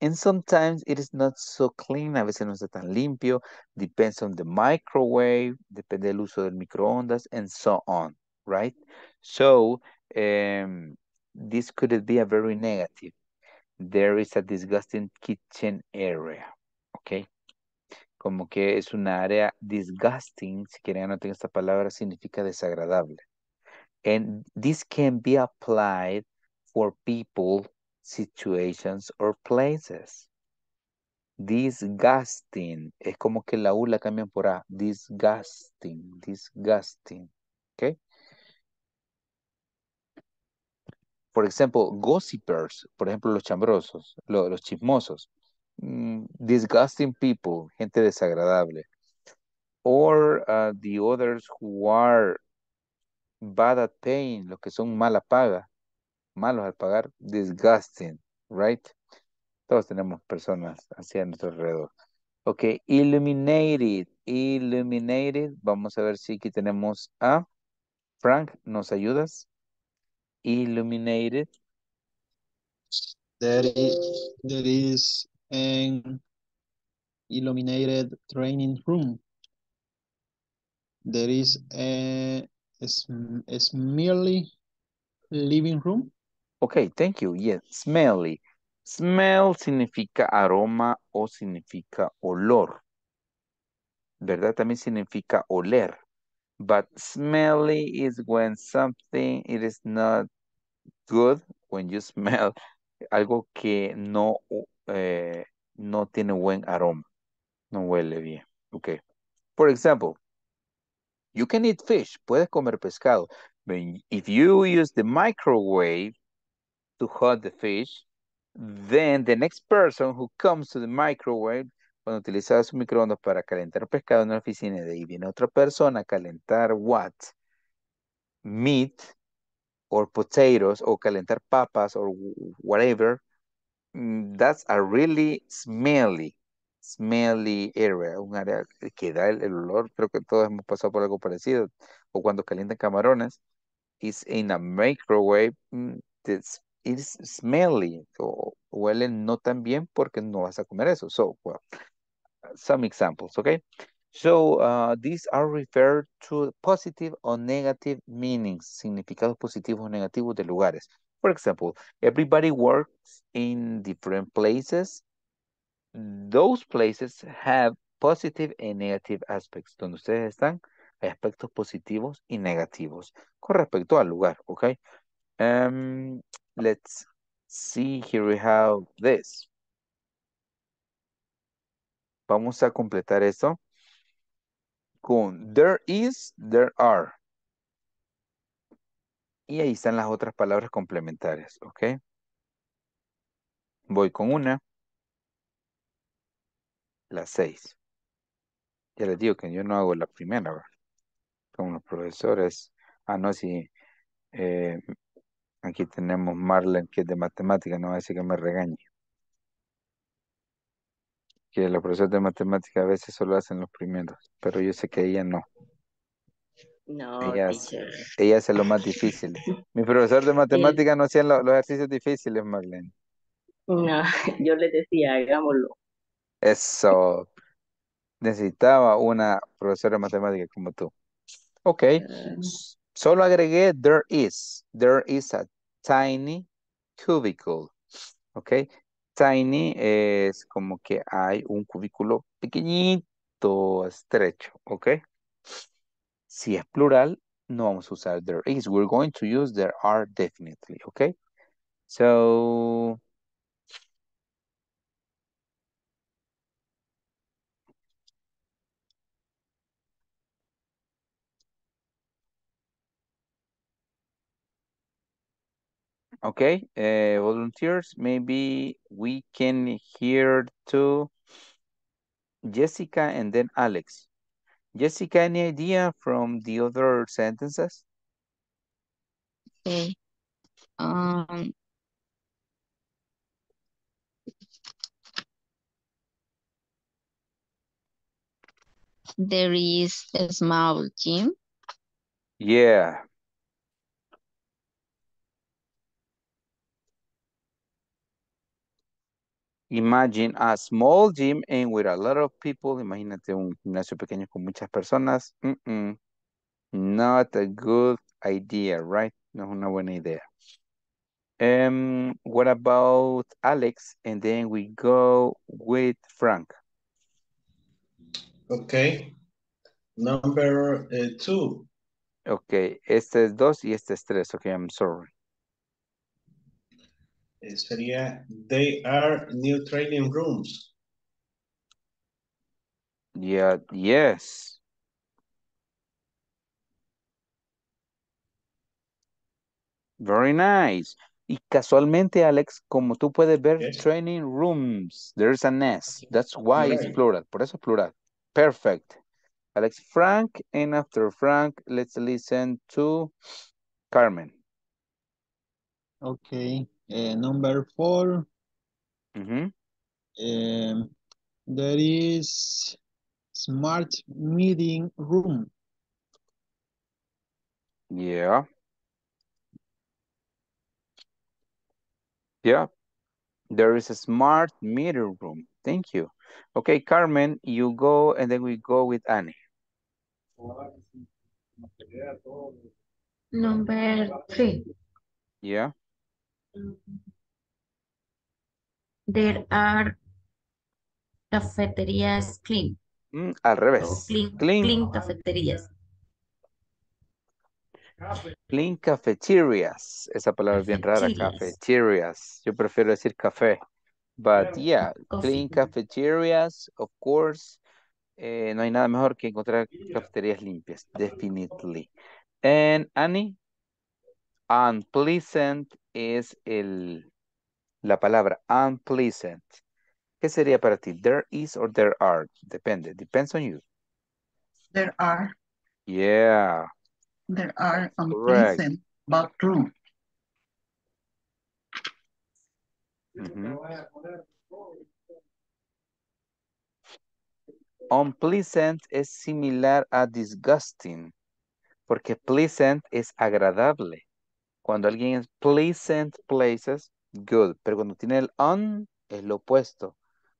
And sometimes it is not so clean, a veces no está tan limpio. Depends on the microwave, depende del uso del microondas, and so on, right? So, um, this could be a very negative. There is a disgusting kitchen area, okay? Como que es una área disgusting, si quieren anoten esta palabra, significa desagradable. And this can be applied for people, situations, or places. Disgusting. Es como que la U la cambian por A. Disgusting. Disgusting. ¿Ok? Por ejemplo, gossipers. Por ejemplo, los chambrosos. lo- los chismosos. Mm, disgusting people. Gente desagradable. Or uh, the others who are bad at paying. Los que son mala paga. Malos al pagar. Disgusting. Right? Todos tenemos personas así a nuestro alrededor. Ok, illuminated, illuminated. Vamos a ver si aquí tenemos a Frank, ¿nos ayudas? Illuminated. There is, there is an illuminated training room. There is a, a smelly living room. Ok, thank you. Yes, smelly. Smell significa aroma o significa olor. ¿Verdad? También significa oler. But smelly is when something it is not good when you smell algo que no, eh, no tiene buen aroma. No huele bien. Ok. For example, you can eat fish. Puedes comer pescado. But if you use the microwave to hot the fish, then the next person who comes to the microwave, cuando utiliza su microondas para calentar pescado en la oficina, de ahí viene otra persona a calentar what? Meat or potatoes o calentar papas or whatever, mm, that's a really smelly, smelly area, un área que da el, olor, creo que todos hemos pasado por algo parecido, o cuando calientan camarones, is in a microwave, mm, it's, it's smelly, o huele no tan bien porque no vas a comer eso. So, well, some examples, okay? So, uh, these are referred to positive or negative meanings, significados positivos o negativos de lugares. For example, everybody works in different places. Those places have positive and negative aspects. Donde ustedes están, hay aspectos positivos y negativos con respecto al lugar, okay? Um, let's see, here we have this. Vamos a completar esto con there is, there are. Y ahí están las otras palabras complementarias, ¿ok? Voy con una. La seis. Ya les digo que yo no hago la primera, ¿verdad? Como los profesores. Ah, no, sí. eh, aquí tenemos Marlene, que es de matemática, no va a decir que me regañe. Que los profesores de matemática a veces solo hacen los primeros, pero yo sé que ella no. No, Ella, hace- ella hace lo más difícil. Mi profesor de matemática no hacía lo- los ejercicios difíciles, Marlene. No, yo les decía, hagámoslo. Eso. Necesitaba una profesora de matemática como tú. Ok. S- Solo agregué there is. There is a tiny cubicle. Ok. Tiny es como que hay un cubículo pequeñito, estrecho. Ok. Si es plural, no vamos a usar there is. We're going to use there are definitely. Ok. So, Okay, uh, volunteers, maybe we can hear to Jessica and then Alex. Jessica, any idea from the other sentences? Okay. Um, there is a small gym. Yeah. Imagine a small gym and with a lot of people. Imagínate un gimnasio pequeño con muchas personas. Mm -mm. Not a good idea, right? No es una buena idea. Um, what about Alex? And then we go with Frank. Okay. Number uh, two. Okay, este es dos y este es tres. Okay, I'm sorry. Eh, sería, they are new training rooms. Yeah, yes. Very nice. Y casualmente, Alex, como tú puedes ver, Yes. training rooms, there's an S. That's why it's plural. Por eso es plural. Perfect. Alex Frank, and after Frank, let's listen to Carmen. Okay. Uh, number four. Mhm. Um, there is smart meeting room. Yeah. Yeah. There is a smart meter room. Thank you. Okay, Carmen, you go and then we go with Annie. Number three, Yeah. There are cafeterias clean. Mm, al revés. Clean, Clean. clean cafeterías. Clean cafeterias. Esa palabra es bien rara, Cafeterias. Yo prefiero decir café. But yeah, clean cafeterias, of course. Eh, no hay nada mejor que encontrar cafeterías limpias, definitely. And Annie, unpleasant es el, la palabra unpleasant. ¿Qué sería para ti? There is or there are? Depende. Depends on you. There are, Yeah. there are correct. unpleasant bathroom. Ujú. Unpleasant es similar a disgusting, porque pleasant es agradable. Cuando alguien es pleasant places, good, pero cuando tiene el un, es lo opuesto,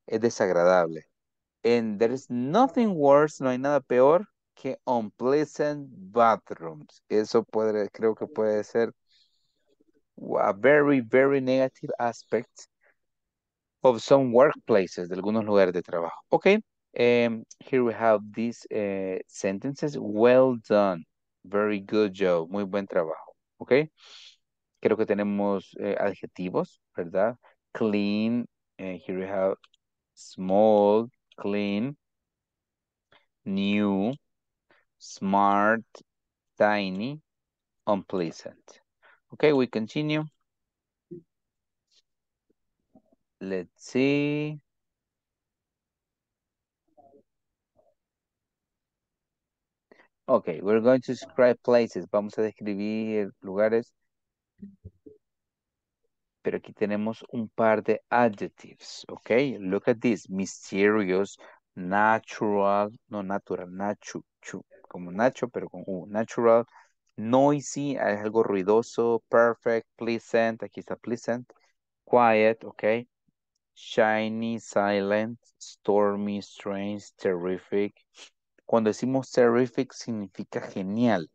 es desagradable. And there is nothing worse, no hay nada peor que unpleasant bathrooms. Eso puede, creo que puede ser a very, very negative aspect of some workplaces, de algunos lugares de trabajo. Okay, um, here we have these uh, sentences. Well done. Very good job. Muy buen trabajo. Okay. Creo que tenemos eh, adjetivos, ¿verdad? Clean. eh, here we have small, clean, new, smart, tiny, unpleasant. Okay, we continue. Let's see. Okay, we're going to describe places. Vamos a describir lugares. Pero aquí tenemos un par de adjectives, okay? Look at this. Mysterious, natural, no natural, nacho, chu, como nacho, pero con. Natural, noisy, algo ruidoso, perfect, pleasant, aquí está pleasant, quiet, okay? Shiny, silent, stormy, strange, terrific. Cuando decimos terrific significa genial.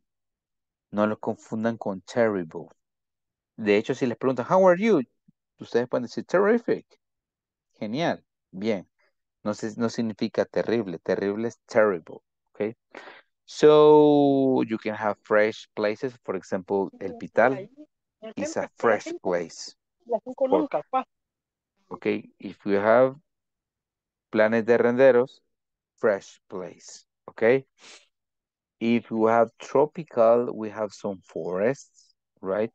No lo confundan con terrible. De hecho, si les preguntan, how are you? Ustedes pueden decir terrific. Genial. Bien. No, se- no significa terrible. Terrible es terrible. Okay. So you can have fresh places. For example, El Pital is a fresh place. For- Okay. If you have planes de renderos, fresh place. Okay. If you have tropical, we have some forests, right?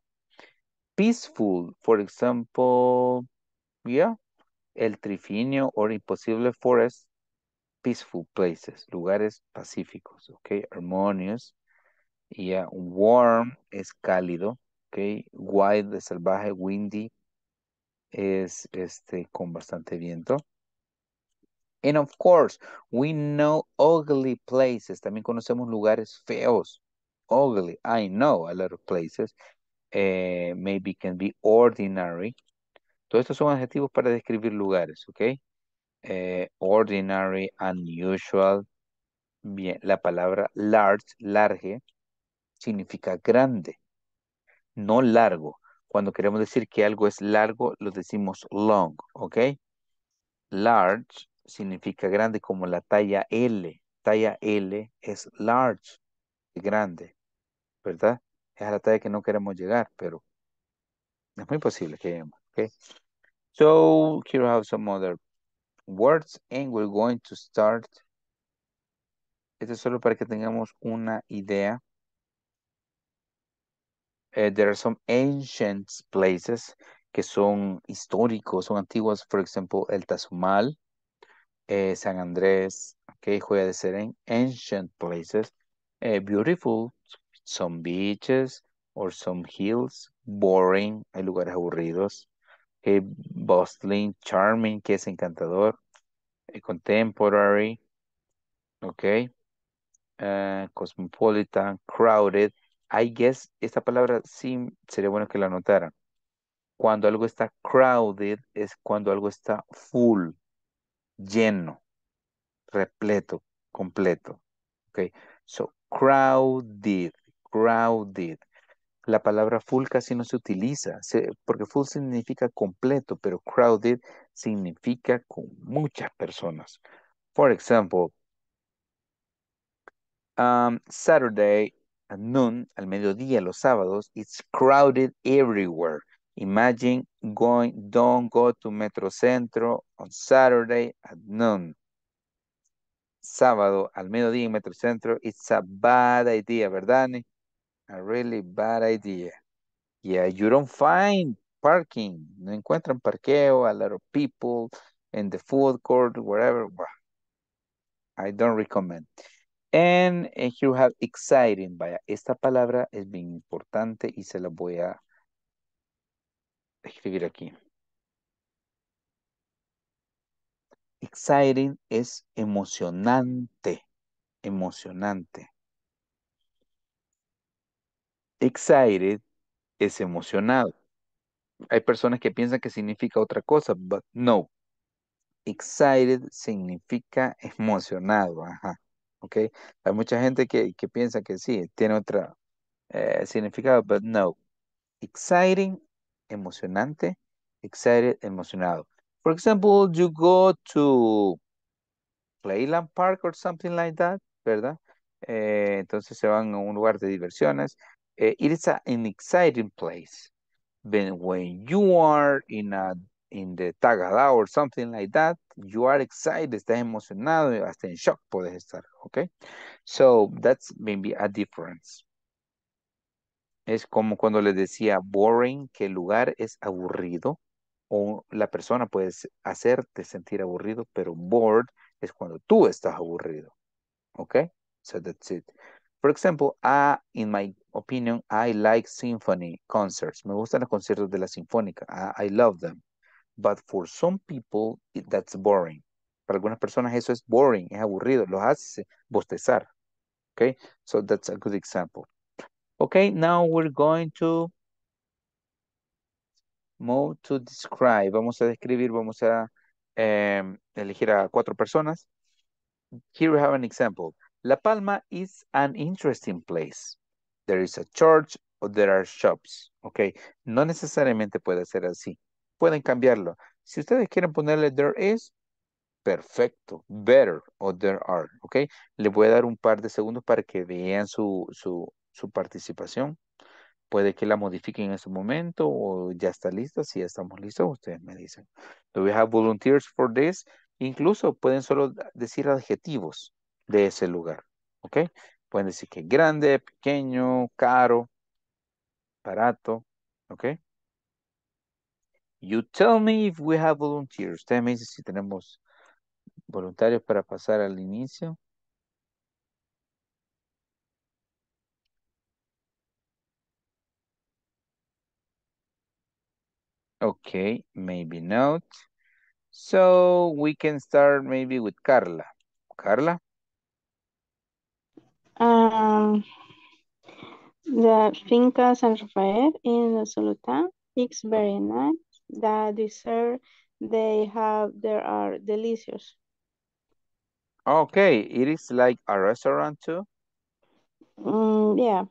Peaceful, for example, yeah, El Trifinio or Impossible Forest, peaceful places, lugares pacíficos, okay, harmonious. Yeah, warm es cálido, okay, wild salvaje, windy es este con bastante viento. And of course, we know ugly places. También conocemos lugares feos. Ugly. I know a lot of places. Eh, maybe can be ordinary. Todos estos son adjetivos para describir lugares, ¿ok? Eh, ordinary, unusual. Bien, la palabra large, large, significa grande, no largo. Cuando queremos decir que algo es largo, lo decimos long, ¿ok? Large significa grande como la talla L. Talla L es large, grande, ¿verdad? Es la talla que no queremos llegar, pero es muy posible que lleguemos, ¿ok? So, here I have some other words and we're going to start. Esto es solo para que tengamos una idea. Eh, there are some ancient places que son históricos, son antiguos. For example, el Tazumal, eh, San Andrés, okay, Joya de Serén, ancient places. Eh, beautiful, some beaches or some hills. Boring, hay lugares aburridos. Okay, bustling, charming, que es encantador. contemporary, okay. cosmopolitan, crowded, I guess esta palabra sí sería bueno que la notaran. Cuando algo está crowded es cuando algo está full, lleno, repleto, completo. Ok, so crowded, crowded. La palabra full casi no se utiliza, porque full significa completo, pero crowded significa con muchas personas. For example, um, Saturday at noon, al mediodía, los sábados, it's crowded everywhere. Imagine going, don't go to Metro Centro on Saturday at noon. Sábado al mediodía en Metro Centro, it's a bad idea, ¿verdad? A really bad idea. Yeah, you don't find parking. No encuentran parqueo, a lot of people in the food court, wherever. I don't recommend. And, here you have exciting. Vaya, esta palabra es bien importante y se la voy a escribir aquí. Exciting es emocionante, emocionante. Excited es emocionado. Hay personas que piensan que significa otra cosa, but no. Excited significa emocionado, ajá. ¿ok? Hay mucha gente que, piensa que sí, tiene otro eh, significado, but no. Exciting, emocionante, excited, emocionado. For example, you go to Playland Park or something like that, ¿verdad? Eh, entonces se van a un lugar de diversiones. Eh, it is an exciting place. when you are in a in the Tagada or something like that, you are excited, estás emocionado, hasta en shock puedes estar, okay? So that's maybe a difference. Es como cuando les decía boring, que el lugar es aburrido o la persona puede hacerte sentir aburrido, pero bored es cuando tú estás aburrido. Okay? So that's it. For example, I, in my opinion, I like symphony concerts. Me gustan los conciertos de la sinfónica. I love them. But for some people, that's boring. Para algunas personas eso es boring, es aburrido, los hace bostezar. Okay, so that's a good example. Okay, now we're going to move to describe. Vamos a describir, vamos a um, elegir a cuatro personas. Here we have an example. La Palma is an interesting place. There is a church or there are shops. Okay, no necesariamente puede ser así pueden cambiarlo. Si ustedes quieren ponerle there is, perfecto, better o there are, ¿ok? Le voy a dar un par de segundos para que vean su, su, su participación. Puede que la modifiquen en ese momento o ya está lista. Si ya estamos listos, ustedes me dicen. Do we have volunteers for this? Incluso pueden solo decir adjetivos de ese lugar, ¿ok? Pueden decir que grande, pequeño, caro, barato, ¿ok? You tell me if we have volunteers. Usted me dice si tenemos voluntarios para pasar al inicio. Okay, maybe not. So we can start maybe with Carla. Carla? Um, the finca San Rafael in Solutan is very nice. The dessert they have there are delicious. Okay, it is like a restaurant too? Mm, yeah,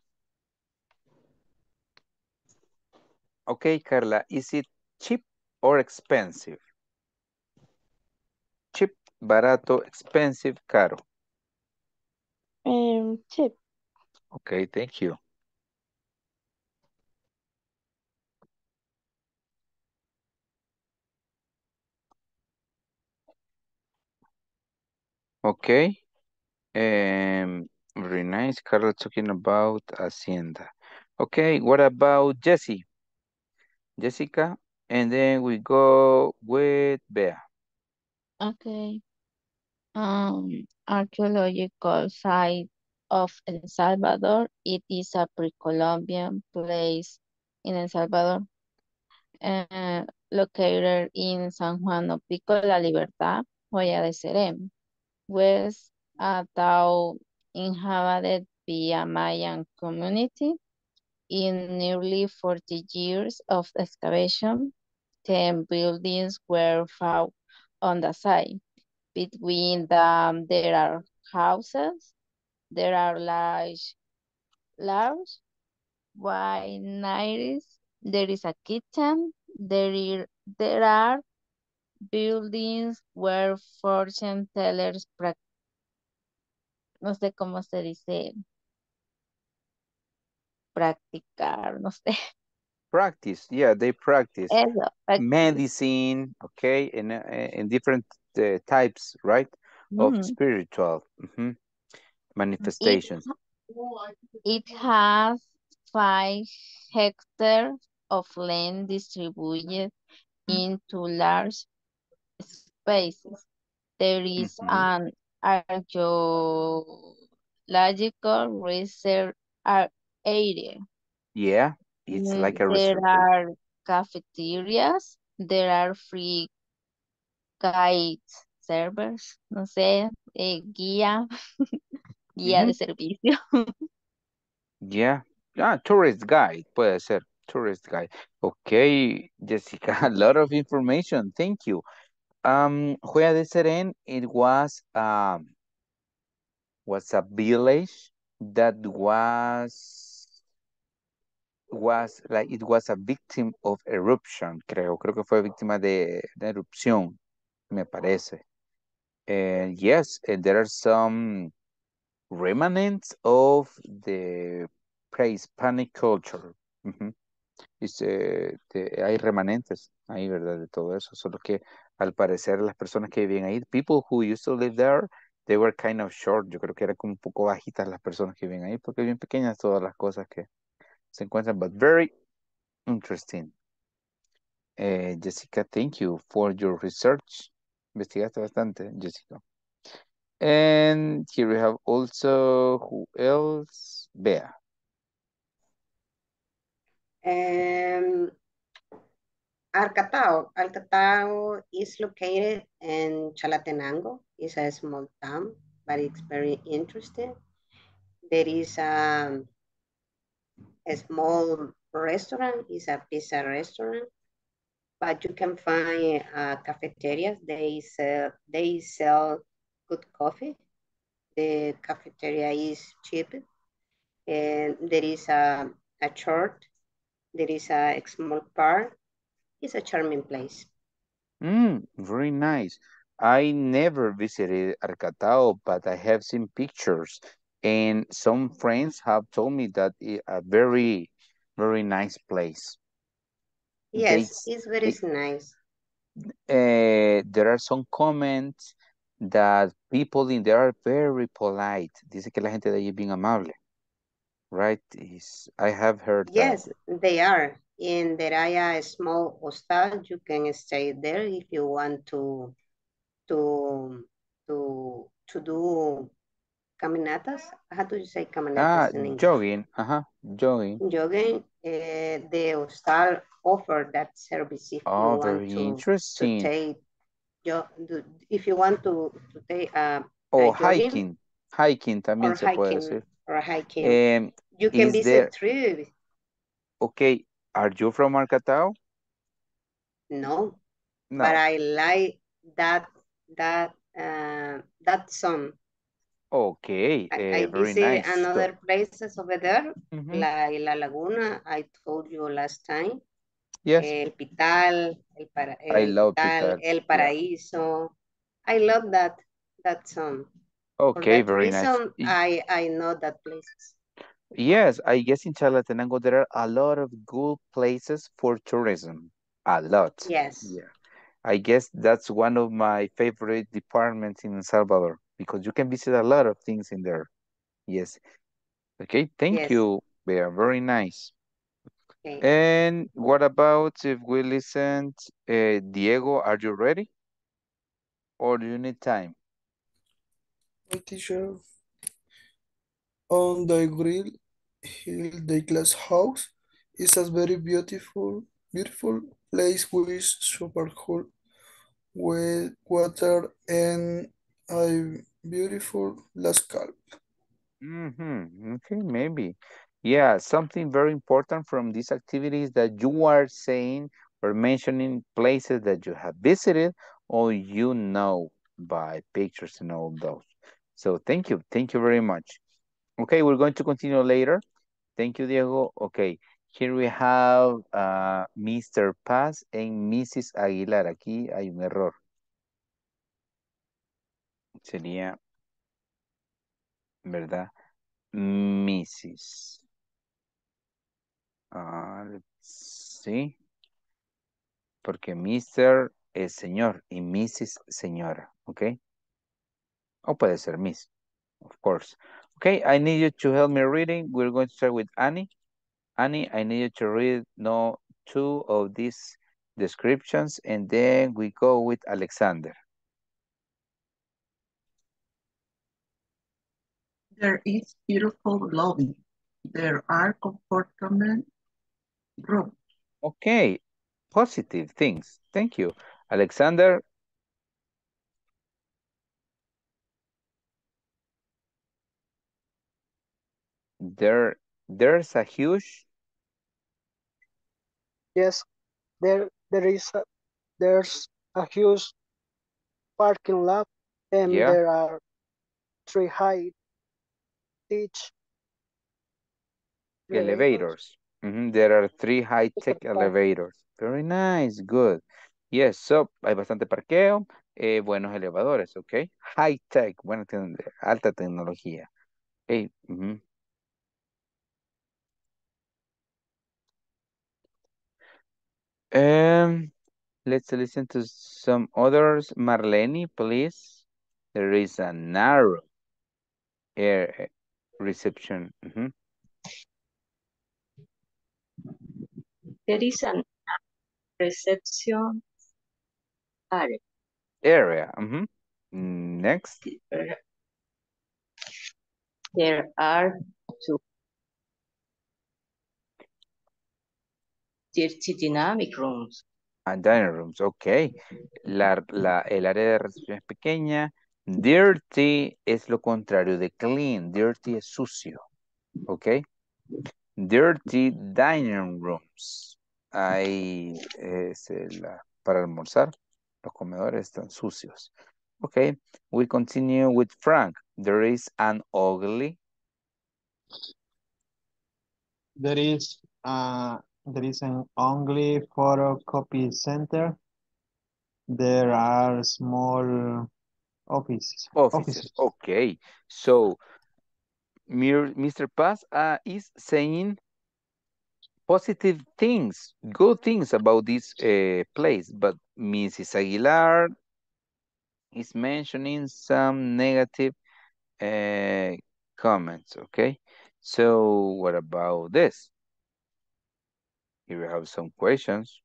Okay, Carla, is it cheap or expensive? Cheap, barato, expensive, caro. um, cheap. Okay, thank you. Okay. Um, very nice. Carla talking about Hacienda. Okay, what about Jessie? Jessica, and then we go with Bea. Okay. Um, archaeological site of El Salvador. It is a pre-Columbian place in El Salvador, uh, located in San Juan Pico, La Libertad, Joya de Serem, was a town inhabited by Mayan community. In nearly 40 years of excavation, 10 buildings were found on the site. Between them, there are houses, there are large, large wineries, there is a kitchen, there, is, there are buildings where fortune tellers prac- no sé cómo se dice practicar, no sé. Practice, yeah, they practice Eso, medicine, okay, and uh, in different uh, types, right, of Mhm. spiritual mhm, It, manifestations. it has five hectares of land distributed into large spaces. There is Mhm. an archaeological research area. Yeah, it's Mm, like a There are cafeterias, there are free guide servers, no sé, eh, guía, guía de Mhm. servicio. Yeah, ah, tourist guide, puede ser, tourist guide. Okay, Jessica, a lot of information, thank you. Um, Juega de Serén, it was um was a village that was was like it was a victim of eruption, creo, creo que fue víctima de, de erupción, me parece. And yes, and there are some remnants of the pre-Hispanic culture. De- hay remanentes ahí, ¿verdad? De todo eso, solo que al parecer las personas que vivían ahí, people who used to live there, they were kind of short. Yo creo que eran como un poco bajitas las personas que vivían ahí, porque bien pequeñas todas las cosas que se encuentran, but very interesting. Eh, Jessica, thank you for your research. Investigaste bastante, Jessica. And here we have also, who else? Bea. Um, Arcatao. Arcatao is located in Chalatenango. It's a small town, but it's very interesting. There is a, a small restaurant. It's a pizza restaurant, but you can find uh, cafeterias. They sell they sell good coffee. The cafeteria is cheap, and there is a a church. There is a small park. It's a charming place. Mm, very nice. I never visited Arcatao, but I have seen pictures and some friends have told me that it a very, very nice place. Yes, s- it's very they, nice. uh, there are some comments that people in there are very polite. Dice que la gente de allí es bien amable, right? Is, I have heard that. Yes, they are. and there are a small hostel. You can stay there if you want to to to to do caminatas. How do you say Ah, caminatas in English? jogging, ajá, jogging. Jogging. Uh, the hostel offer that service if you Oh, want very to to interesting. take jo- do- if you want to to take a, O a jogging hiking, hiking también or se puede hiking decir. or hiking. Em, you can is visit there, through. okay, are you from Marcatao? No, No. but I like that that uh, that song. Okay, I, eh, I very nice. So, another places over there, mhm, like La Laguna. I told you last time. yes, El Pital, el, para, I el love Pital, Pital. El Yeah. Paraíso. I love that that song. Okay, very nice. I, I I know that places. Yes, I guess in Chalatenango there are a lot of good places for tourism. A lot. Yes. Yeah. I guess that's one of my favorite departments in El Salvador because you can visit a lot of things in there. Yes. Okay, thank Yes. you. They are very nice. Okay. And what about if we listen, uh, Diego, are you ready? Or do you need time? My teacher on the grill hill the glass house is a very beautiful beautiful place with super cool with water and a beautiful landscape. Mm-hmm. Okay, maybe. Yeah, something very important from these activities that you are saying or mentioning places that you have visited or you know by pictures and all those. So thank you. Thank you very much. Okay, we're going to continue later. Thank you, Diego. Okay, here we have uh, Mr. Paz and Mrs. Aguilar. Aquí hay un error. Sería, ¿verdad? Mrs. Ah, let's see. Porque Mr. es señor y Mrs. señora, ¿ok? O puede ser Miss, of course. Okay, I need you to help me reading. We're going to start with Annie. Annie, I need you to read no two of these descriptions and then we go with Alexander. There is beautiful lobby. There are comfortable rooms. Okay, positive things. Thank you. Alexander, there, there's a huge, Yes, there there is a, there's a huge parking lot and yeah, there are three high teach elevators. elevators. Mhm, There are three high-tech elevators. Very nice, good. Yes, so hay bastante parqueo, eh, buenos elevadores, ok. High-tech, buena, alta tecnología. Ok, ujú. Um, let's listen to some others. Marlene, please. There is a narrow air reception. mhm, There is an reception area. Area. Next, There are two dynamic rooms. and dining rooms. Ok. La, la, el área de recepción es pequeña. Dirty es lo contrario de clean. Dirty es sucio. Ok. Dirty dining rooms. Ahí es el, ah, para almorzar. Los comedores están sucios. Okay, we continue with Frank. There is an ugly. There is uh there is an ugly photocopy center. There are small offices. Offices. Okay, so Mr. Paz uh, is saying positive things, good things about this uh, place, but Mrs. Aguilar is mentioning some negative uh, comments, okay? So what about this? Here we have some questions.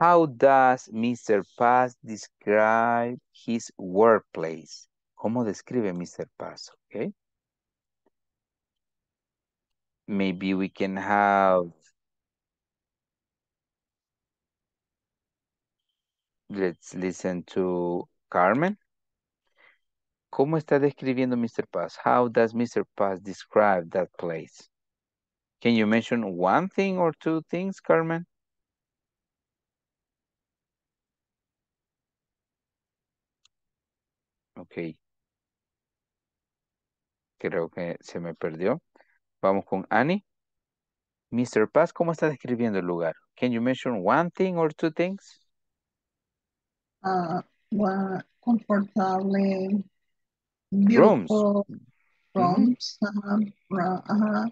How does Mr. Paz describe his workplace? ¿Cómo describe Mr. Paz? Okay. Maybe we can have Let's listen to Carmen. ¿Cómo está describiendo Mr. Paz? How does Mr. Paz describe that place? Can you mention one thing or two things, Carmen? Ok. Creo que se me perdió. Vamos con Annie. Mr. Paz, ¿cómo está describiendo el lugar? Can you mention one thing or two things? Uh, well, comfortable, Rooms. beautiful Mhm. rooms, uh-huh, ro- uh-huh,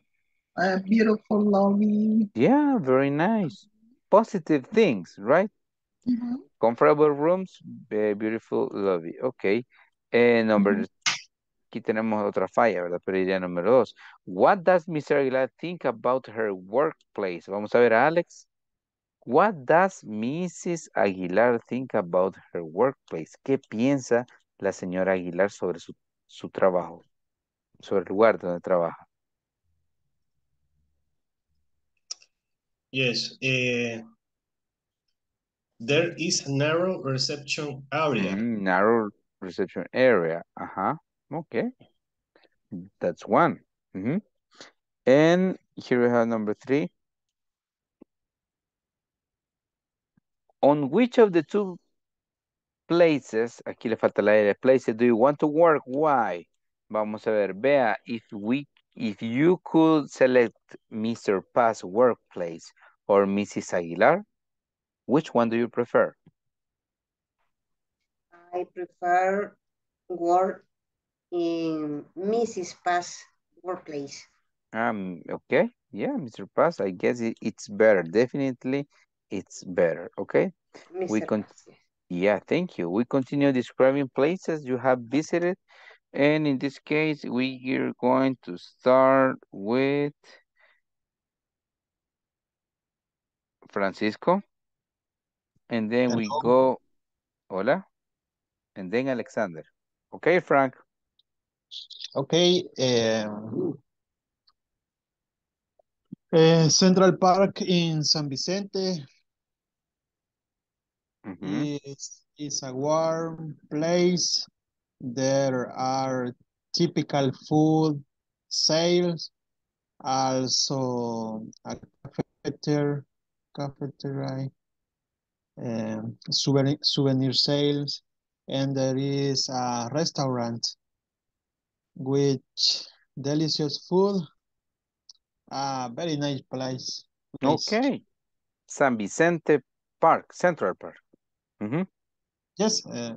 a beautiful lobby. Yeah, very nice. Positive things, right? Mhm. Comfortable rooms, beautiful lobby. Ok. Eh, number, aquí tenemos otra falla, ¿verdad? Pero iría número dos. What does Mr. Aguilar think about her workplace? Vamos a ver a Alex. What does Mrs. Aguilar think about her workplace? ¿Qué piensa la señora Aguilar sobre su, su trabajo? Sobre el lugar donde trabaja. Yes. eh, there is a narrow reception area. Mm, narrow reception area. Uh-huh. Okay. That's one. Mhm. And here we have number three. On which of the two places, aquí le falta la L, places do you want to work? Why? Vamos a ver, vea, if we, if you could select Mr. Paz workplace or Mrs. Aguilar, which one do you prefer? I prefer work in Mrs. Paz workplace. Um, okay, yeah, Mr. Paz, I guess it, it's better. Definitely, it's better, okay? We Mr. con Paz, yeah, thank you. We continue describing places you have visited. And in this case, we are going to start with Francisco. And then we go, hola. And then Alexander. Okay, Frank. Okay. um, eh, Central Park in San Vicente Mhm. is, is a warm place. There are typical food sales, also a cafeteria, cafeteria, um, souvenir, souvenir sales, and there is a restaurant with delicious food. A very nice place. Okay. San Vicente Park, Central Park. Yes, eh,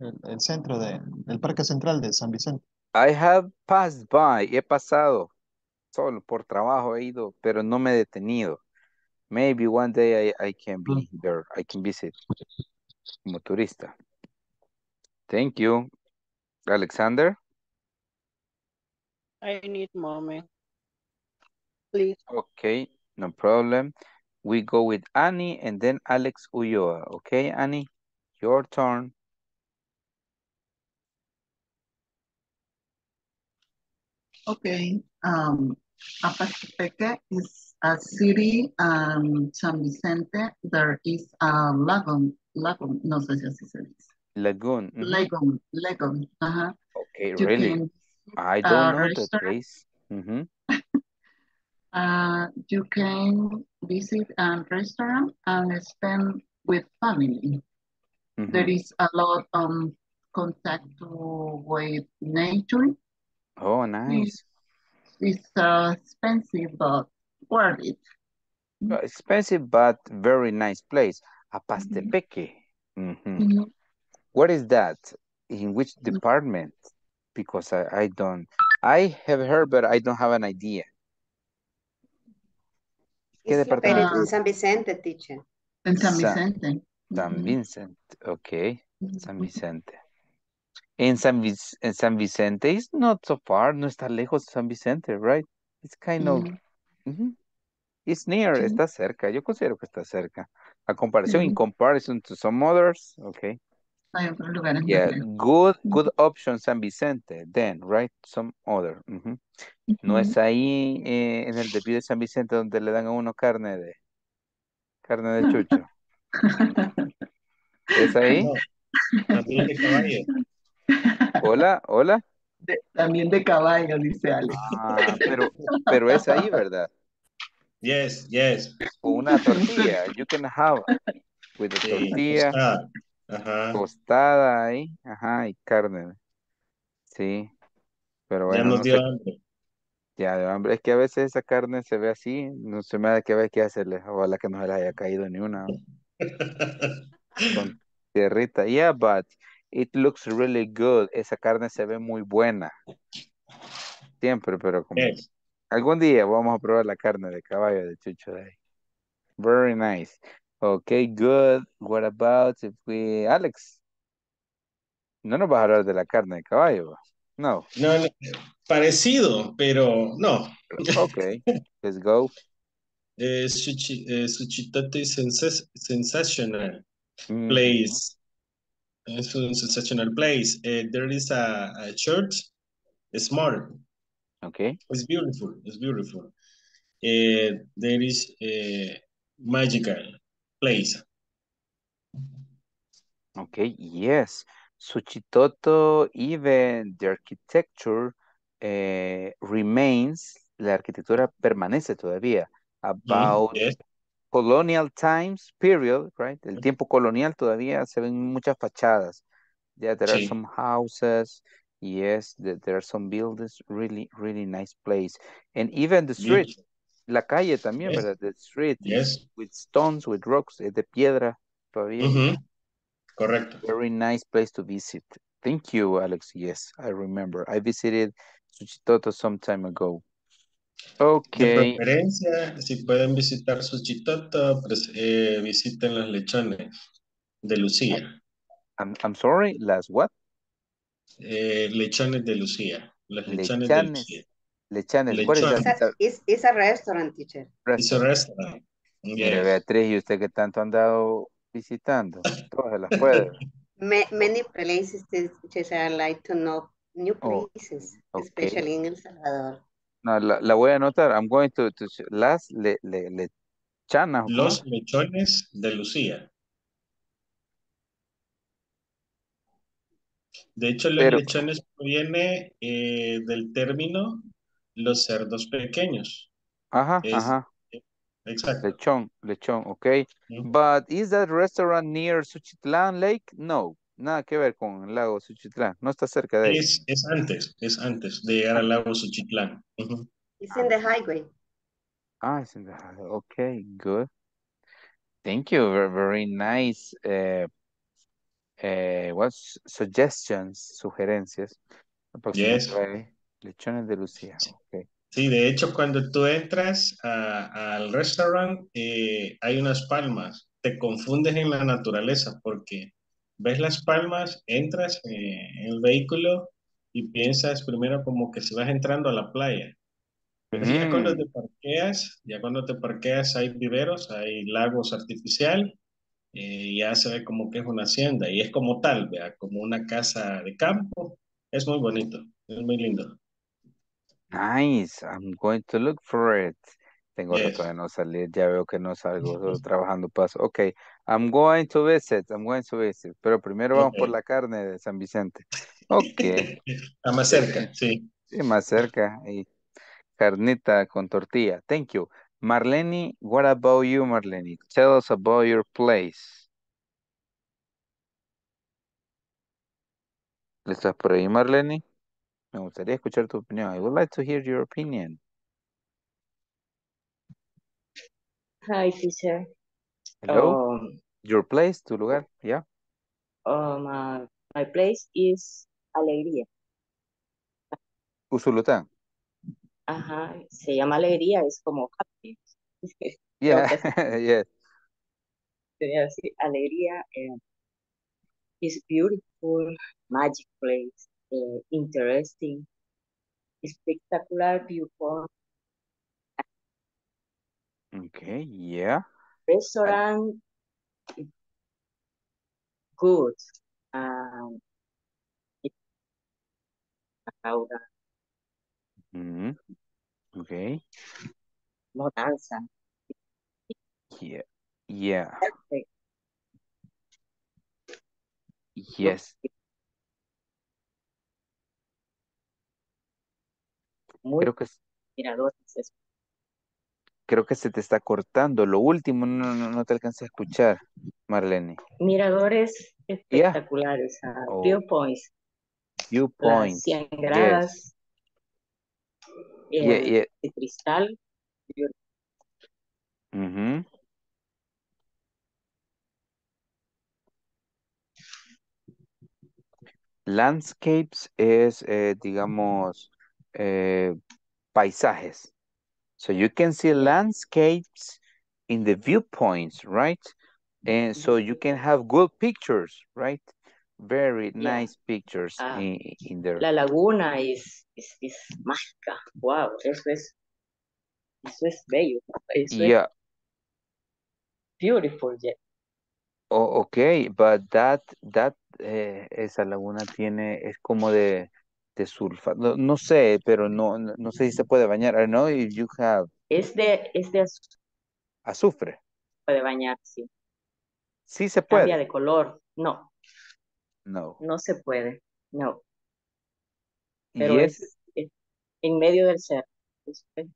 el, el centro de, el Parque Central de San Vicente. I have passed by, he pasado, solo por trabajo he ido, pero no me he detenido. Maybe one day I, I can be there, I can visit como turista. Thank you. Alexander? I need moment. Please. Okay, no problem. We go with Annie and then Alex Ulloa. Okay, Annie, your turn. Okay, um, Apatepeque is a city, um, San Vicente, there is a lagoon, lagoon, no sé si así se dice. Lagoon. mhm. Lagoon, lagoon, uh-huh. Okay, You really? can I a don't know that restaurant. place. Mhm. Uh, you can visit a restaurant and spend with family. There Mhm. is a lot of contact with nature. Oh, nice. It's uh, expensive, but worth it. Uh, Expensive, but very nice place. Apastepeque. Mhm. Mhm. What is that? In which department? Because I, I don't, I have heard, but I don't have an idea. ¿Qué It's located departamento? in San Vicente, teacher. En San Vicente. San Mhm. Vincent, okay, San Mhm. Vicente. En San, Vic- en San Vicente is not so far, no está lejos de San Vicente, right? It's kind of, Mhm. mhm. It's near, Sí. está cerca. Yo considero que está cerca. A comparación, in comparison to some others, okay. Hay otros lugares más Yeah, lejos. good, good option San Vicente, then, right? Some other. No es ahí eh, en el debut de San Vicente donde le dan a uno carne de carne de chucho. ¿Es ahí? No, también de caballo. Hola, hola. De- también de caballo, dice Alex. Ah, pero, pero es ahí, ¿verdad? Yes, yes. Una tortilla. You can have with the Sí, tortilla. Ajá. tostada ahí, ajá, y carne. Sí, pero Ya bueno, nos no dio sé. hambre. Ya, de hambre. Es que a veces esa carne se ve así, no se me da que ver qué hacerle. Ojalá que no se le haya caído ni una con tierrita. Yeah, but it looks really good. Esa carne se ve muy buena. Siempre, pero como Yes. algún día vamos a probar la carne de caballo de chucho de ahí. Very nice. Okay, good. What about if we, Alex? No nos vas a hablar de la carne de caballo. No. No, no, parecido, pero no. Okay, let's go. Eh, Suchi, eh, Suchitote is sensa- sensational Mhm. place. It's a sensational place. Eh, there is a, a church, small. Okay. It's beautiful. It's beautiful. Eh, there is a magical place. Okay, yes. Suchitoto, even the architecture eh, remains, la arquitectura permanece todavía. About yes. colonial times period, right? El tiempo colonial todavía se ven muchas fachadas. Yeah, there are some houses. Yes, th- there are some buildings. Really, really nice place. And even the street. La calle también, Yes. ¿verdad? The street Yes. with stones, with rocks, es de piedra todavía. Correcto. Very nice place to visit. Thank you, Alex. Yes, I remember. I visited Suchitoto some time ago. De Okay. preferencia, si pueden visitar Suchitoto, pues, eh, visiten los lechones de Lucía. I'm, I'm sorry, las what? Eh, lechones de Lucía. Los lechones de Lucía. Is Lechón. that? It's a, restaurant, teacher. It's a restaurant. Yes. Beatriz, ¿y usted que tanto ha andado visitando? Todas se las puede. Ma- many places, teachers, I like to know new Oh, places, okay. especially in El Salvador. No, la, la voy a anotar. I'm going to, to las le, le, lechanas. ¿o cómo? Los lechones de Lucía. De hecho, los Pero- lechones proviene eh, del término los cerdos pequeños. Ajá, Es- ajá. Exacto. Lechón, lechón, okay. Ujú. But is that restaurant near Suchitlán Lake? No, nada que ver con el lago Suchitlán. No está cerca de ahí. Es, es antes, es antes de llegar al lago Suchitlán. Ujú. It's in the highway. Ah, it's in the okay, good. Thank you. Very, very nice. Uh, uh, what's suggestions, sugerencias? Yes. Lechones de Lucía. Okay. Sí, de hecho, cuando tú entras al restaurante, eh, hay unas palmas. Te confundes en la naturaleza porque ves las palmas, entras eh, en el vehículo y piensas primero como que si vas entrando a la playa. Pero ya cuando Mm. te parqueas, ya cuando te parqueas hay viveros, hay lagos artificial, eh, ya se ve como que es una hacienda y es como tal, vea, como una casa de campo. Es muy bonito, es muy lindo. Nice. I'm going to look for it. Tengo Yes. rato de no salir, ya veo que no salgo, solo trabajando paso. Ok, I'm going to visit, I'm going to visit. Pero primero vamos por la carne de San Vicente. Ok, Está más cerca, sí. sí, más cerca. Y carnita con tortilla. Thank you. Marlene, what about you, Marlene? Tell us about your place. ¿Estás por ahí, Marlene? Me gustaría escuchar tu opinión. I would like to hear your opinion. Hi, teacher. Hello? Um, Your place, tu lugar, yeah? um, uh, my place is Alegría. Usulután. Ajá, se llama Alegría, es como happy. Yeah, yes. sería así, Alegría. eh, is beautiful, magic place, eh, interesting, spectacular viewpoint. Okay, yeah. Restaurant, good. Um, ahora, Mhm. Okay. Not answer. Yeah. Yeah. Perfect. Yes. Muy Creo que miradores. creo que se te está cortando. Lo último no, no, no te alcancé a escuchar, Marlene. Miradores Yeah. espectaculares. ah, Oh. viewpoints. Las Viewpoint. 100 Yes. gradas. Yeah, yeah. de cristal. Mhm. Landscapes es, eh, digamos, eh, paisajes. So you can see landscapes in the viewpoints, right? And so you can have good pictures, right? Very Yeah. nice pictures Ah, in, in there. La laguna is, is, es mágica. Wow, eso es, eso es bello. Eso es Yeah. beautiful. yeah. Oh, okay, but that, that, eh, esa laguna tiene, es como de, no, no sé, pero no, no sé si se puede bañar. I don't know if you have Es de, es de azul azufre. de bañar, sí. Sí se Cambia puede. de color. No, No. no se puede. No, Y pero es, es, es en medio del. Eso es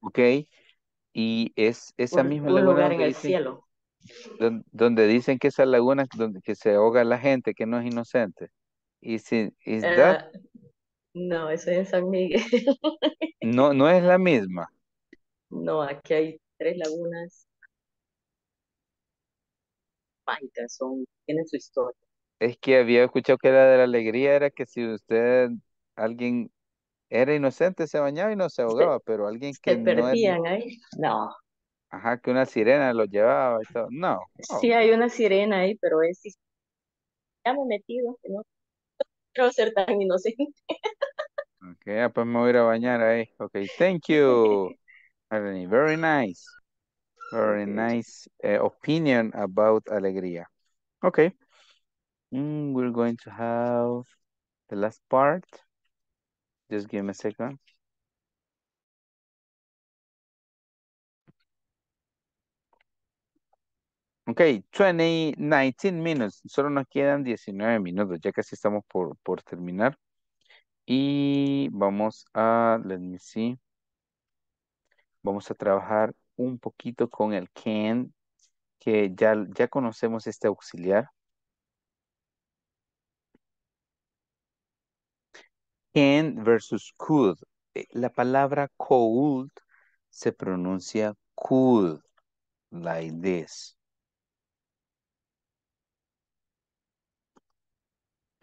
ok, y es esa Un, misma un laguna lugar en donde el dicen, cielo. don- donde dicen que esa laguna donde que se ahoga la gente, que no es inocente. Is it, is that, Ah, no, eso es en San Miguel. no, no es la misma. No, aquí hay tres lagunas mágicas, son, tienen su historia. Es que había escuchado que era de la alegría, era que si usted, alguien era inocente, se bañaba y no se ahogaba, pero alguien Se que no era, perdían ahí. No, ajá, que una sirena lo llevaba y todo. No, oh, sí hay una sirena ahí, pero es, ya me he metido, no quiero ser tan inocente. ok, ah, pues me voy a ir a bañar ahí. Ok, thank you. Very nice. Very nice uh, opinion about alegría. Okay. Mm, we're going to have the last part. Just give me a second. Okay, 20, 19 minutes. Solo nos quedan 19 minutos. Ya casi estamos por, por terminar. Y vamos a, let me see. Vamos a trabajar un poquito con el can, que ya, ya conocemos este auxiliar. Can versus could. Eh, La palabra cold se pronuncia could, like this.